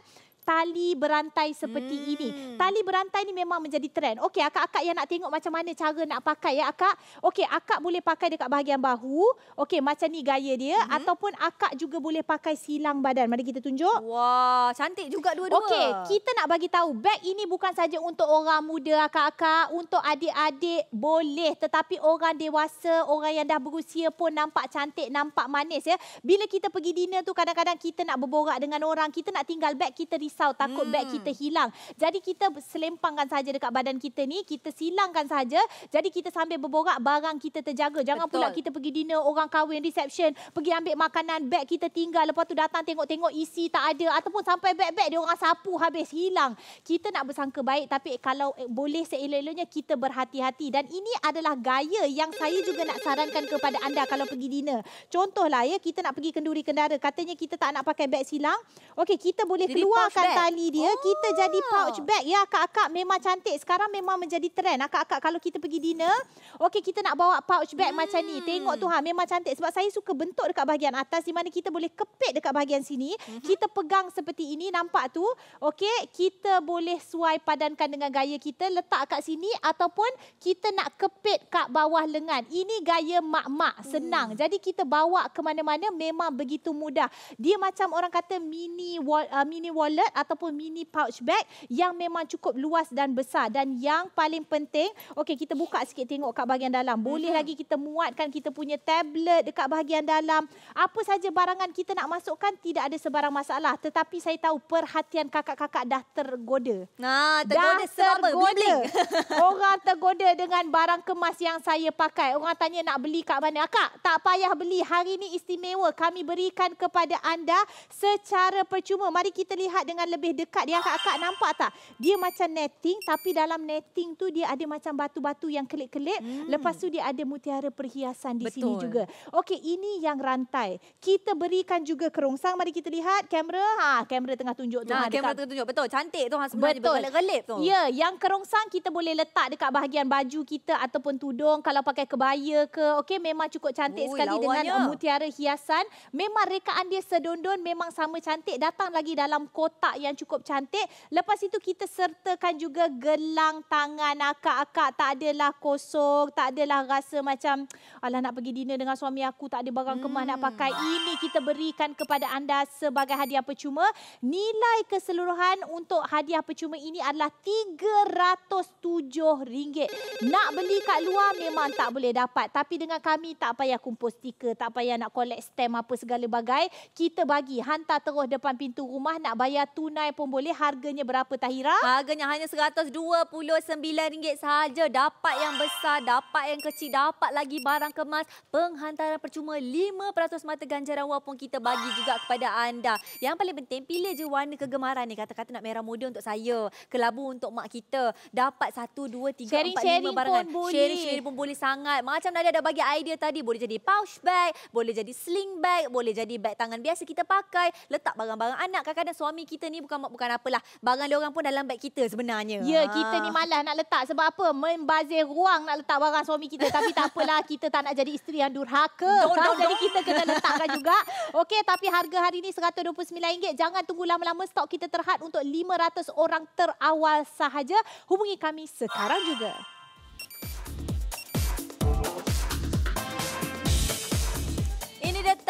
tali berantai seperti Hmm. ini. Tali berantai ni memang menjadi trend. Okey, akak-akak yang nak tengok macam mana cara nak pakai ya akak. Okey, akak boleh pakai dekat bahagian bahu. Okey, macam ni gaya dia Mhm. ataupun akak juga boleh pakai silang badan. Mari kita tunjuk. Wah, cantik juga dua-dua. Okey, kita nak bagi tahu beg ini bukan saja untuk orang muda akak-akak, untuk adik-adik boleh tetapi orang dewasa, orang yang dah berusia pun nampak cantik, nampak manis ya. Bila kita pergi dinner tu kadang-kadang kita nak berborak dengan orang, kita nak tinggal beg kita risau takut Hmm. beg kita hilang. Jadi kita selempangkan saja dekat badan kita ni, kita silangkan saja. Jadi kita sambil berborak barang kita terjaga. Jangan Betul. pula kita pergi dinner, orang kahwin, reception, pergi ambil makanan, beg kita tinggal, lepas tu datang tengok-tengok isi tak ada ataupun sampai beg-beg dia orang sapu habis hilang. Kita nak bersangka baik tapi kalau eh, boleh seelok-eloknya kita berhati-hati dan ini adalah gaya yang saya juga nak sarankan kepada anda kalau pergi dinner. Contohlah ya kita nak pergi kenduri kendara, katanya kita tak nak pakai beg silang. Okey, kita boleh Jadi keluarkan tali dia, kita jadi Oh. pouch bag. Ya akak-akak memang cantik. Sekarang memang menjadi trend. Akak-akak kalau kita pergi dinner, okey kita nak bawa pouch bag Hmm. macam ni. Tengok tu ha memang cantik sebab saya suka bentuk dekat bahagian atas di mana kita boleh kepit dekat bahagian sini. Mhm. Kita pegang seperti ini nampak tu. Okey, kita boleh suai padankan dengan gaya kita letak kat sini ataupun kita nak kepit kat bawah lengan. Ini gaya mak-mak, senang. Hmm. Jadi kita bawa ke mana-mana memang begitu mudah. Dia macam orang kata mini wall, uh, mini wallet ataupun mini pouch bag yang memang cukup luas dan besar dan yang paling penting, okey kita buka sikit tengok kat bahagian dalam. Boleh Mhm. lagi kita muatkan kita punya tablet dekat bahagian dalam. Apa saja barangan kita nak masukkan tidak ada sebarang masalah. Tetapi saya tahu perhatian kakak-kakak dah tergoda. Nah, tergoda sebab apa? Bling-bling. <laughs> Orang tergoda dengan barang kemas yang saya pakai. Orang tanya nak beli kat mana. Kak, tak payah beli. Hari ini istimewa. Kami berikan kepada anda secara percuma. Mari kita lihat dengan lebih dekat. Dia akak-akak nampak tak? Dia macam netting tapi dalam netting tu dia ada macam batu-batu yang kelip-kelip. Hmm. Lepas tu dia ada mutiara perhiasan di sini Betul. juga. Okey, ini yang rantai. Kita berikan juga kerongsang. Mari kita lihat kamera. Ha, kamera tengah tunjuk tu. Nah, ha, kamera dekat tu tunjuk. Betul, cantik tu ha sebenarnya Betul. bergelip-gelip tu. Ya, yang kerongsang kita boleh letak dekat bahagian baju kita ataupun tudung kalau pakai kebaya ke. Okey, memang cukup cantik Ui, sekali dengan lawanya. uh, mutiara hiasan. Memang rekaan dia sedondon memang sama cantik. Datang lagi dalam kotak yang cukup cantik. Lepas itu kita sertakan juga gelang tangan akak-akak. Tak adalah kosong, tak adalah rasa macam alah nak pergi dinner dengan suami aku tak ada barang kemas nak Hmm. pakai. Ini kita berikan kepada anda sebagai hadiah percuma. Nilai keseluruhan untuk hadiah percuma ini adalah RM307. Nak beli kat luar memang tak boleh dapat. Tapi dengan kami tak payah kumpul stiker, tak payah nak collect stamp apa segala bagai. Kita bagi, hantar terus depan pintu rumah. Nak bayar tunai pun boleh. Harganya berapa Tahira? Harganya hanya RM129 sahaja. Dapat yang besar, dapat yang kecil, dapat lagi barang kemas. Penghantaran percuma 5% mata ganjaran wang pun kita bagi juga kepada anda. Yang paling penting, pilih je warna kegemaran ni. Kata-kata nak merah muda untuk saya, kelabu untuk mak kita. Dapat satu, dua, tiga, empat, Sharing-sharing lima barangan. pun boleh. Sharing-sharing pun boleh sangat. Macam Nadia dah bagi idea tadi, boleh jadi pouch bag, boleh jadi sling bag, boleh jadi bag tangan biasa kita pakai. Letak barang-barang anak. Kadang-kadang suami kita ni bukan bukan apalah. Barang dia orang pun dalam bag kita sebenarnya. Ya, Ha. kita ni malas nak letak. Sebab apa? Membazir ruang nak letak barang suami kita. Tapi tak apalah, kita tak nak jadi isteri yang durhaka. Don't, don't, Jadi don't. kita kena letakkan juga. Okey, tapi harga hari ni RM129. Jangan tunggu lama-lama. Stok kita terhad untuk 500 orang terawal sahaja. Hubungi kami sekarang juga.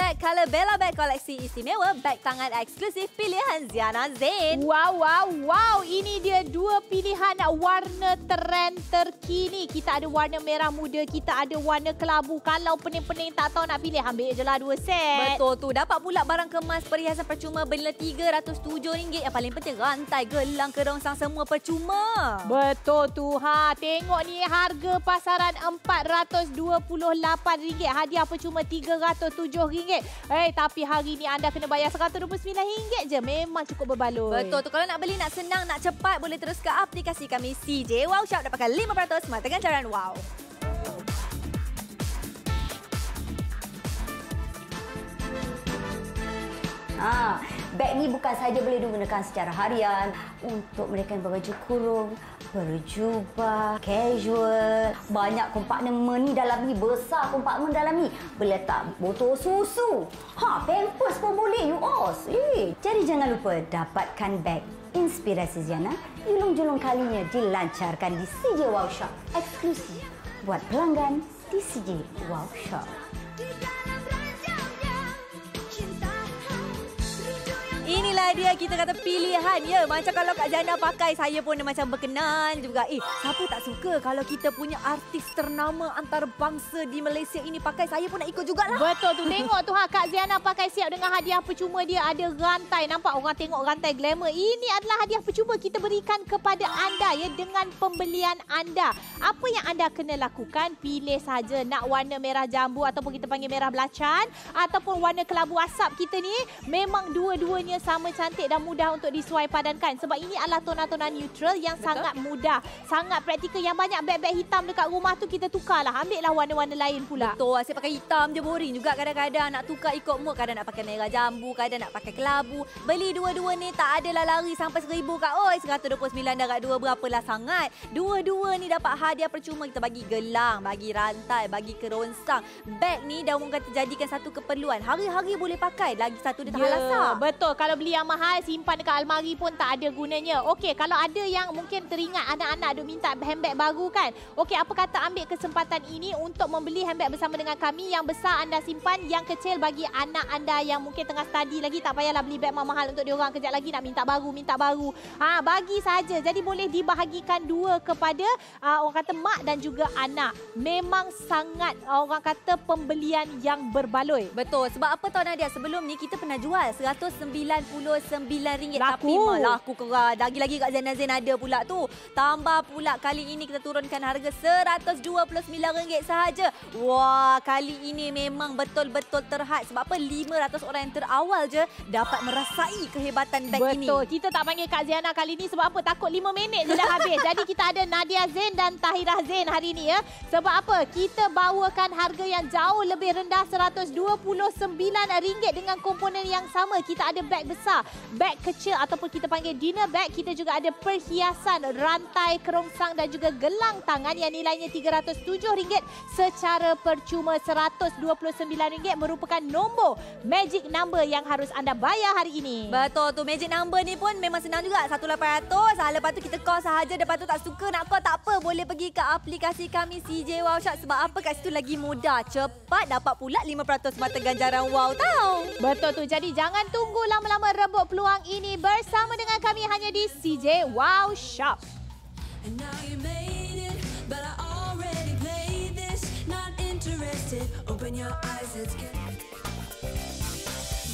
Tag Color Bella Bag koleksi istimewa, bag tangan eksklusif pilihan Ziana Zain. Wow, wow, wow. Ini dia dua pilihan warna trend terkini. Kita ada warna merah muda, kita ada warna kelabu. Kalau pening-pening tak tahu nak pilih, ambil je lah dua set. Betul tu. Dapat pula barang kemas perhiasan percuma bernilai RM307. Yang paling penting rantai, gelang, kerongsang semua percuma. Betul tu. Ha, tengok ni harga pasaran RM428. Hadiah percuma RM307. Eh, tapi hari ni anda kena bayar RM129 je. Memang cukup berbaloi. Betul tu. Kalau nak beli, nak senang, nak cepat, boleh terus ke aplikasi kami CJ Wow Shop. Dapatkan 5% mata ganjaran wow. Ha, beg ni bukan saja boleh digunakan secara harian untuk mereka yang berbaju kurung, berjubah, casual. Banyak kompartmen ni dalam ni, besar kompartmen dalam ni. Boleh letak botol susu. Ha, pampers pun boleh, you all. Eh. Jadi jangan lupa dapatkan beg Inspirasi Ziana julung-julung kalinya dilancarkan di CJ Wow Shop. Eksklusif buat pelanggan di CJ Wow Shop. Inilah dia kita kata pilihan ya. Macam kalau Kak Jana pakai saya pun macam berkenan juga. Eh, siapa tak suka kalau kita punya artis ternama antarabangsa di Malaysia ini pakai saya pun nak ikut jugalah. Betul tu. Tengok tu ha Kak Ziana pakai siap dengan hadiah percuma dia ada rantai. Nampak orang tengok rantai glamour. Ini adalah hadiah percuma kita berikan kepada anda ya dengan pembelian anda. Apa yang anda kena lakukan? Pilih saja nak warna merah jambu ataupun kita panggil merah belacan ataupun warna kelabu asap kita ni memang dua-duanya sama cantik dan mudah untuk disuai padankan sebab ini adalah tona-tona neutral yang Betul. sangat mudah, sangat praktikal. Yang banyak beg-beg hitam dekat rumah tu kita tukarlah. Ambil lah warna-warna lain pula. Betul, asyik pakai hitam je boring juga kadang-kadang nak tukar ikut mood. Kadang nak pakai merah jambu, kadang nak pakai kelabu. Beli dua-dua ni tak adalah lari sampai seribu kat. Oi, 129 darab dua berapalah sangat. Dua-dua ni dapat hadiah percuma kita bagi gelang, bagi rantai, bagi kerongsang. Beg ni dah orang kata jadikan satu keperluan. Hari-hari boleh pakai. Lagi satu dia tahan Ya, lasak. betul. Kalau beli yang mahal, simpan dekat almari pun tak ada gunanya. Okey, kalau ada yang mungkin teringat anak-anak duk minta handbag baru kan. Okey, apa kata ambil kesempatan ini untuk membeli handbag bersama dengan kami. Yang besar anda simpan, yang kecil bagi anak anda yang mungkin tengah study lagi. Tak payahlah beli beg mahal untuk diorang. Kejap lagi nak minta baru, minta baru. Ha, bagi saja. Jadi boleh dibahagikan dua kepada uh, orang kata mak dan juga anak. Memang sangat uh, orang kata pembelian yang berbaloi. Betul. Sebab apa tahu Nadia? Sebelum ni kita pernah jual RM199. Laku. Tapi mah laku keras. Lagi-lagi kat Zainal Zain ada pula tu. Tambah pula kali ini kita turunkan harga RM129 sahaja. Wah, kali ini memang betul-betul terhad. Sebab apa? 500 orang yang terawal je dapat merasai kehebatan beg ini. Betul. Kita tak panggil Kak Ziana kali ni sebab apa? Takut 5 minit je dah habis. Jadi kita ada Nadia Zain dan Tahira Zain hari ni ya. Sebab apa? Kita bawakan harga yang jauh lebih rendah RM129 dengan komponen yang sama. Kita ada beg besar, beg kecil ataupun kita panggil dinner bag. Kita juga ada perhiasan, rantai, kerongsang dan juga gelang tangan yang nilainya RM307 secara percuma RM129 merupakan nombor magic number yang harus anda bayar hari ini. Betul tu. Magic number ni pun memang senang juga. 1800. Ah, Lepas tu kita call sahaja. Lepas tu tak suka nak call tak apa. Boleh pergi ke aplikasi kami CJ Wow Shop. Sebab apa kat situ lagi mudah. Cepat dapat pula 5% mata ganjaran wow tau. Betul tu. Jadi jangan tunggu lama-lama rebut peluang ini bersama dengan kami hanya di CJ Wow Shop. Open your eyes.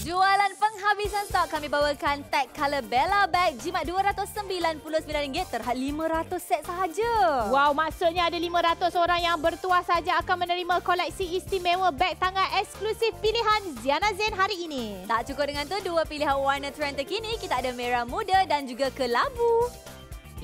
Jualan penghabisan stok kami bawakan tag color Bella Bag jimat RM299 terhad 500 set sahaja. Wow, maksudnya ada 500 orang yang bertuah saja akan menerima koleksi istimewa beg tangan eksklusif pilihan Ziana Zain hari ini. Tak cukup dengan tu, dua pilihan warna trend terkini. Kita ada merah muda dan juga kelabu.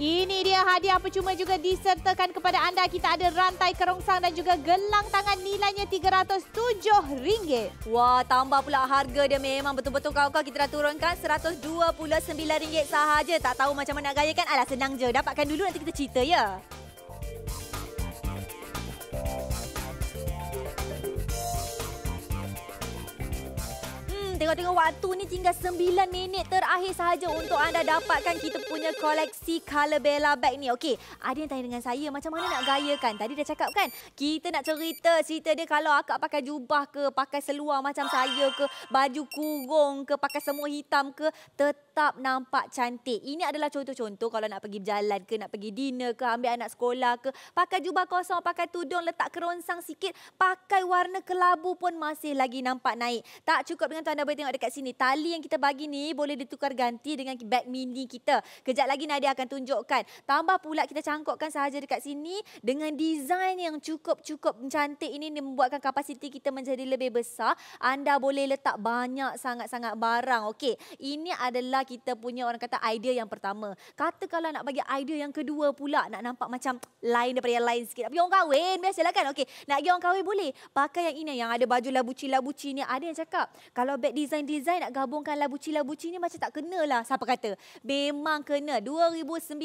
Ini dia hadiah percuma juga disertakan kepada anda. Kita ada rantai kerongsang dan juga gelang tangan nilainya RM307. Wah, tambah pula harga dia memang betul-betul kau-kau kita dah turunkan RM129 sahaja. Tak tahu macam mana nak gayakan. Alah, senang je. Dapatkan dulu nanti kita cerita ya. Tengok-tengok waktu ni tinggal 9 minit terakhir sahaja untuk anda dapatkan kita punya koleksi Color Bella bag ni. Okey, ada yang tanya dengan saya macam mana nak gayakan. Tadi dah cakap kan, kita nak cerita cerita dia kalau akak pakai jubah ke, pakai seluar macam saya ke, baju kurung ke, pakai semua hitam ke, tetap nampak cantik. Ini adalah contoh-contoh kalau nak pergi berjalan ke, nak pergi dinner ke, ambil anak sekolah ke, pakai jubah kosong, pakai tudung, letak kerongsang sikit, pakai warna kelabu pun masih lagi nampak naik. Tak cukup dengan tu anda boleh tengok dekat sini. Tali yang kita bagi ni boleh ditukar ganti dengan beg mini kita. Kejap lagi Nadia akan tunjukkan. Tambah pula kita cangkokkan sahaja dekat sini dengan design yang cukup-cukup cantik ini ni membuatkan kapasiti kita menjadi lebih besar. Anda boleh letak banyak sangat-sangat barang. Okey, ini adalah kita punya orang kata idea yang pertama. Kata kalau nak bagi idea yang kedua pula nak nampak macam lain daripada yang lain sikit. Pergi orang kahwin biasalah kan. Okey, nak pergi orang kahwin boleh. Pakai yang ini yang ada baju labuci-labuci ni. Ada yang cakap kalau beg design-design nak gabungkan labuci-labuci ni macam tak kena lah. Siapa kata? Memang kena. 2019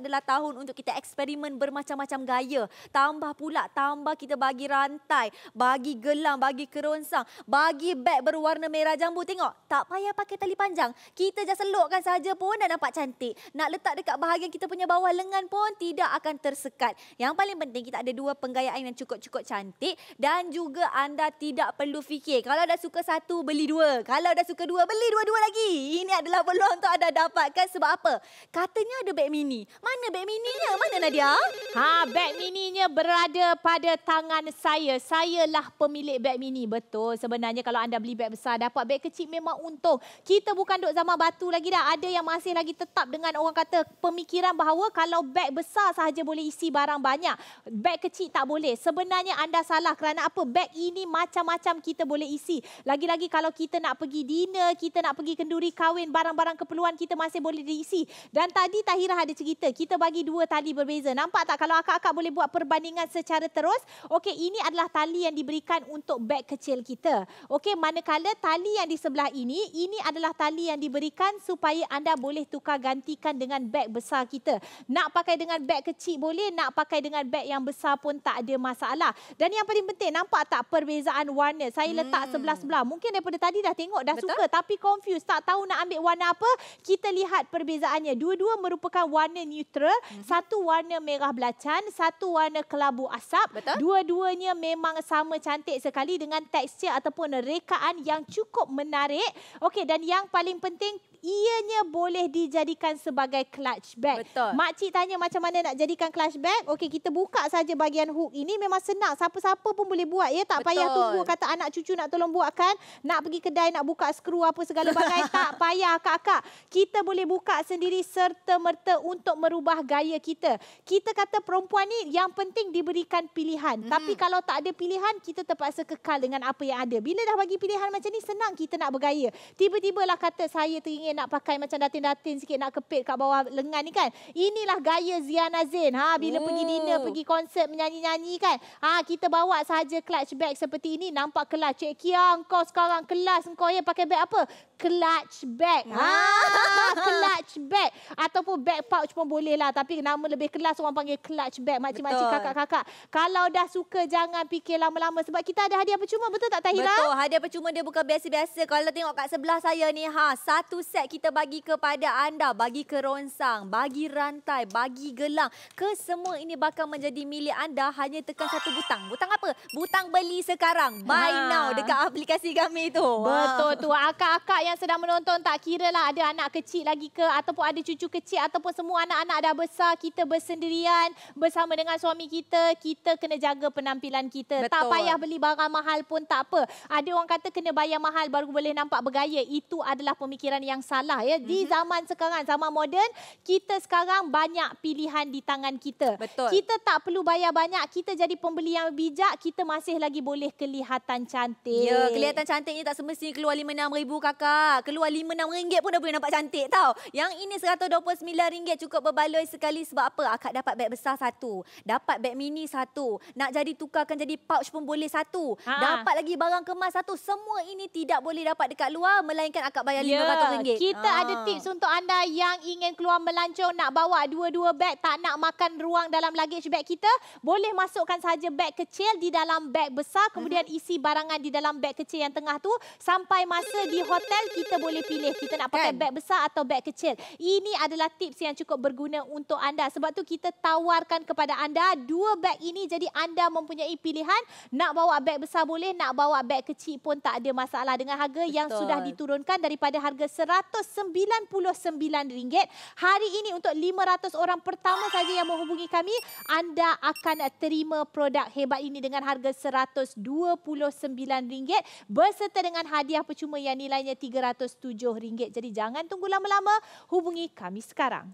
adalah tahun untuk kita eksperimen bermacam-macam gaya. Tambah pula, tambah kita bagi rantai, bagi gelang, bagi kerongsang, bagi beg berwarna merah jambu. Tengok, tak payah pakai tali panjang. Kita just selukkan saja pun dah nampak cantik. Nak letak dekat bahagian kita punya bawah lengan pun tidak akan tersekat. Yang paling penting kita ada dua penggayaan yang cukup-cukup cantik dan juga anda tidak perlu fikir. Kalau dah suka satu, beli dua. Kalau dah suka dua, beli dua-dua lagi. Ini adalah peluang untuk anda dapatkan sebab apa? Katanya ada beg mini. Mana beg mininya? Mana Nadia? Ha, beg mininya berada pada tangan saya. Sayalah pemilik beg mini. Betul. Sebenarnya kalau anda beli beg besar, dapat beg kecil memang untung. Kita bukan duk zaman batu lagi dah. Ada yang masih lagi tetap dengan orang kata pemikiran bahawa kalau beg besar sahaja boleh isi barang banyak. Beg kecil tak boleh. Sebenarnya anda salah kerana apa? Beg ini macam-macam kita boleh isi. Lagi-lagi kalau kita nak pergi dinner, kita nak pergi kenduri kahwin, barang-barang keperluan kita masih boleh diisi. Dan tadi Tahira ada cerita, kita bagi dua tali berbeza. Nampak tak kalau akak-akak boleh buat perbandingan secara terus? Okey, ini adalah tali yang diberikan untuk beg kecil kita. Okey, manakala tali yang di sebelah ini, ini adalah tali yang diberikan supaya anda boleh tukar gantikan dengan beg besar kita. Nak pakai dengan beg kecil boleh, nak pakai dengan beg yang besar pun tak ada masalah. Dan yang paling penting, nampak tak perbezaan warna? Saya letak sebelah-sebelah. Mungkin daripada tadi dah tengok, dah Betul. suka tapi confused. Tak tahu nak ambil warna apa. Kita lihat perbezaannya. Dua-dua merupakan warna neutral. Satu warna merah belacan, satu warna kelabu asap. Dua-duanya memang sama cantik sekali dengan tekstur ataupun rekaan yang cukup menarik. Okey dan yang paling penting ianya boleh dijadikan sebagai clutch bag. Betul. Makcik tanya macam mana nak jadikan clutch bag. Okey kita buka saja bahagian hook ini memang senang. Siapa-siapa pun boleh buat ya. Tak payah Betul. tunggu kata anak cucu nak tolong buatkan. Nak pergi kedai nak buka skru apa segala bagai. <laughs> tak payah kakak. Kita boleh buka sendiri serta-merta untuk merubah gaya kita. Kita kata perempuan ni yang penting diberikan pilihan. Mhm. Tapi kalau tak ada pilihan kita terpaksa kekal dengan apa yang ada. Bila dah bagi pilihan macam ni senang kita nak bergaya. Tiba-tibalah kata saya teringin nak pakai macam datin-datin sikit nak kepit kat bawah lengan ni kan. Inilah gaya Ziana Zain. Ha bila pergi Oh. dinner, pergi konsert menyanyi-nyanyi kan. Ha kita bawa saja clutch bag seperti ini nampak kelas. Cik Kia kau sekarang kelas kau ya pakai bag apa? Clutch bag. Ha <laughs> clutch bag ataupun bag pouch pun boleh lah tapi nama lebih kelas orang panggil clutch bag makcik-makcik kakak-kakak. Kalau dah suka jangan fikir lama-lama sebab kita ada hadiah percuma betul tak Tahira? Betul, hadiah percuma dia bukan biasa-biasa. Kalau tengok kat sebelah saya ni, ha, satu set kita bagi kepada anda. Bagi kerongsang, bagi rantai, bagi gelang. Kesemua ini bakal menjadi milik anda hanya tekan satu butang. Butang apa? Butang beli sekarang. Buy Ha. now dekat aplikasi kami tu. Betul tu. Akak-akak yang sedang menonton tak kira lah ada anak kecil lagi ke ataupun ada cucu kecil ataupun semua anak-anak dah besar. Kita bersendirian bersama dengan suami kita. Kita kena jaga penampilan kita. Tak Betul. payah beli barang mahal pun tak apa. Ada orang kata kena bayar mahal baru boleh nampak bergaya. Itu adalah pemikiran yang salah ya. Di Mhm. zaman sekarang, zaman moden, kita sekarang banyak pilihan di tangan kita. Betul. Kita tak perlu bayar banyak. Kita jadi pembeli yang bijak. Kita masih lagi boleh kelihatan cantik. Ya, kelihatan cantiknya tak semestinya keluar RM5,600 kakak. Keluar RM5,600 pun dah boleh nampak cantik tau. Yang ini RM129 cukup berbaloi sekali sebab apa? Akak dapat beg besar satu. Dapat beg mini satu. Nak jadi tukarkan jadi pouch pun boleh satu. Ha. Dapat lagi barang kemas satu. Semua ini tidak boleh dapat dekat luar melainkan akak bayar Ya, RM500. Kita Ah. ada tips untuk anda yang ingin keluar melancong nak bawa dua-dua beg tak nak makan ruang dalam luggage bag kita, boleh masukkan saja beg kecil di dalam beg besar kemudian Mhm. isi barangan di dalam beg kecil yang tengah tu sampai masa di hotel kita boleh pilih kita nak pakai Kan? beg besar atau beg kecil. Ini adalah tips yang cukup berguna untuk anda sebab tu kita tawarkan kepada anda dua beg ini jadi anda mempunyai pilihan nak bawa beg besar boleh, nak bawa beg kecil pun tak ada masalah dengan harga yang Betul. sudah diturunkan daripada harga RM199. Hari ini untuk 500 orang pertama saja yang menghubungi kami, anda akan terima produk hebat ini dengan harga RM129 berserta dengan hadiah percuma yang nilainya RM307. Jadi jangan tunggu lama-lama, hubungi kami sekarang.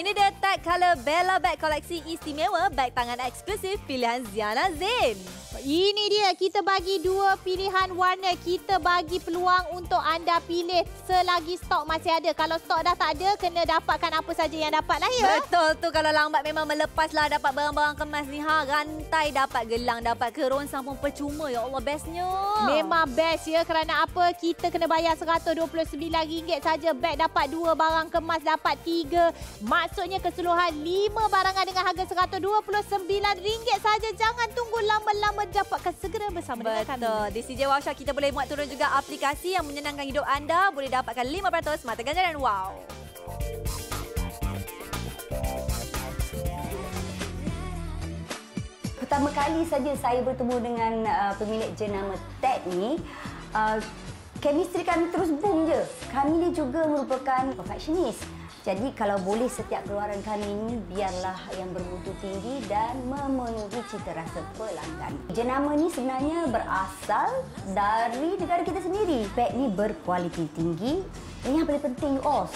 Ini dia tag color Bella Bag koleksi istimewa bag tangan eksklusif pilihan Ziana Zain. Ini dia, kita bagi dua pilihan warna. Kita bagi peluang untuk anda pilih selagi stok masih ada. Kalau stok dah tak ada, kena dapatkan apa saja yang dapat lah ya. Betul tu kalau lambat memang melepaslah dapat barang-barang kemas ni ha. Rantai dapat gelang dapat keronsang pun percuma. Ya Allah bestnya. Memang best ya kerana apa? Kita kena bayar RM129 saja. Beg dapat dua barang kemas dapat tiga. Maksudnya keseluruhan lima barangan dengan harga RM129 saja. Jangan tunggu lama-lama dapatkan segera bersama dengan kami. Betul. Di CJ Wow Shop kita boleh muat turun juga aplikasi yang menyenangkan hidup anda. Boleh dapatkan 5% mata ganjaran wow. Pertama kali saja saya bertemu dengan uh, pemilik jenama Ted ni, uh, chemistry kami terus boom je. Kami ni juga merupakan perfectionist. Jadi kalau boleh setiap keluaran kami ni biarlah yang bermutu tinggi dan memenuhi cita rasa pelanggan. Jenama ni sebenarnya berasal dari negara kita sendiri. Beg ni berkualiti tinggi dan yang paling penting OS.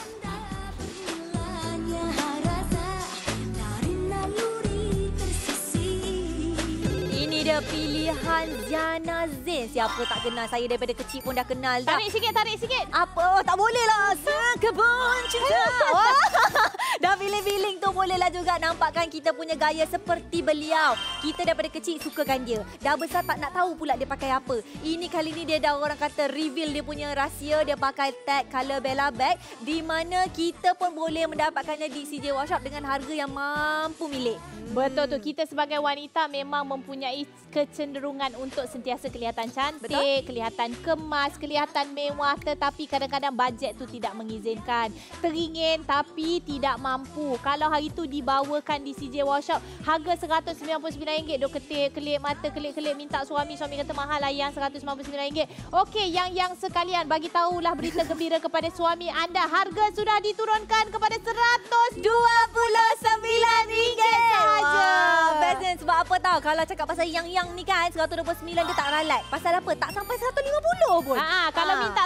Pilihan Ziana Zain. Siapa tak kenal saya daripada kecil pun dah kenal dah. Tarik sikit, tarik sikit. Apa? Oh, tak boleh lah. Sekebun cinta. <laughs> Dah feeling-feeling tu bolehlah juga nampakkan kita punya gaya seperti beliau. Kita daripada kecil sukakan dia. Dah besar tak nak tahu pula dia pakai apa. Ini kali ni dia dah orang kata reveal dia punya rahsia. Dia pakai tag Color Bella Bag. Di mana kita pun boleh mendapatkannya di CJ Workshop dengan harga yang mampu milik. Betul tu. Kita sebagai wanita memang mempunyai kecenderungan untuk sentiasa kelihatan cantik, Betul. kelihatan kemas, kelihatan mewah tetapi kadang-kadang bajet tu tidak mengizinkan. Teringin tapi tidak mampu. Kalau hari tu dibawakan di CJ Workshop, harga RM199 duk ketik, kelip mata, kelip-kelip minta suami, suami kata mahal lah yang RM199. Okey, yang-yang sekalian bagi tahulah berita gembira kepada suami anda. Harga sudah diturunkan kepada RM100 RM29 sahaja. Bestnya sebab apa tahu kalau cakap pasal yang-yang ni kan 129 dia tak ralat. Pasal apa? Tak sampai 150 pun. Ha, kalau Ah. minta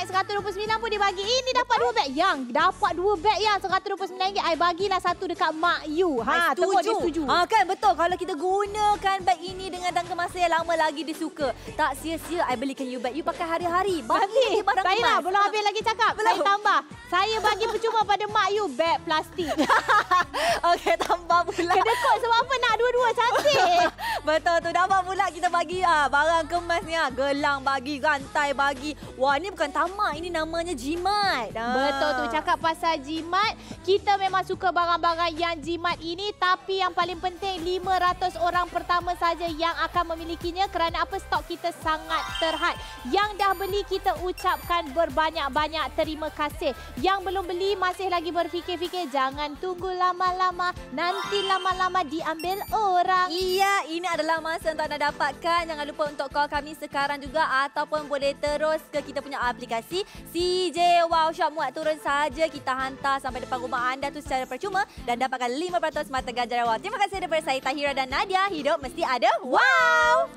beg 129 pun dia bagi. Ini dapat dua beg. Yang dapat dua beg yang 129 I bagilah satu dekat mak you. Ha, tengok dia setuju. Ha, kan betul. Kalau kita gunakan beg ini dengan jangka masa yang lama lagi dia suka. Tak sia-sia I belikan you beg. You pakai hari-hari. Bagi Nanti, barang saya kemas. lah, belum habis lagi cakap. Belum. Saya tambah. Saya bagi percuma pada mak you beg plastik. <laughs> Okey, tambah pula. Kedekut sebab apa nak dua-dua cantik. <laughs> Betul tu. Dapat pula kita bagi ah, barang kemas ni. Ah. Gelang bagi, rantai bagi. Wah, ni bukan tamak. Ini namanya jimat. Ah. Betul tu cakap pasal jimat. Kita memang suka barang-barang yang jimat ini tapi yang paling penting 500 orang pertama saja yang akan memilikinya kerana apa stok kita sangat terhad. Yang dah beli kita ucapkan berbanyak-banyak terima kasih. Yang belum beli masih lagi berfikir-fikir jangan tunggu lama-lama nanti lama-lama diambil orang. Iya, ini adalah masa untuk anda dapatkan. Jangan lupa untuk call kami sekarang juga ataupun boleh terus ke kita punya aplikasi CJ Wow Shop. Muat turun saja kita hantar sampai depan rumah anda tu secara percuma dan dapatkan 5% mata ganjaran wow. Terima kasih daripada saya Tahira dan Nadia. Hidup mesti ada wow.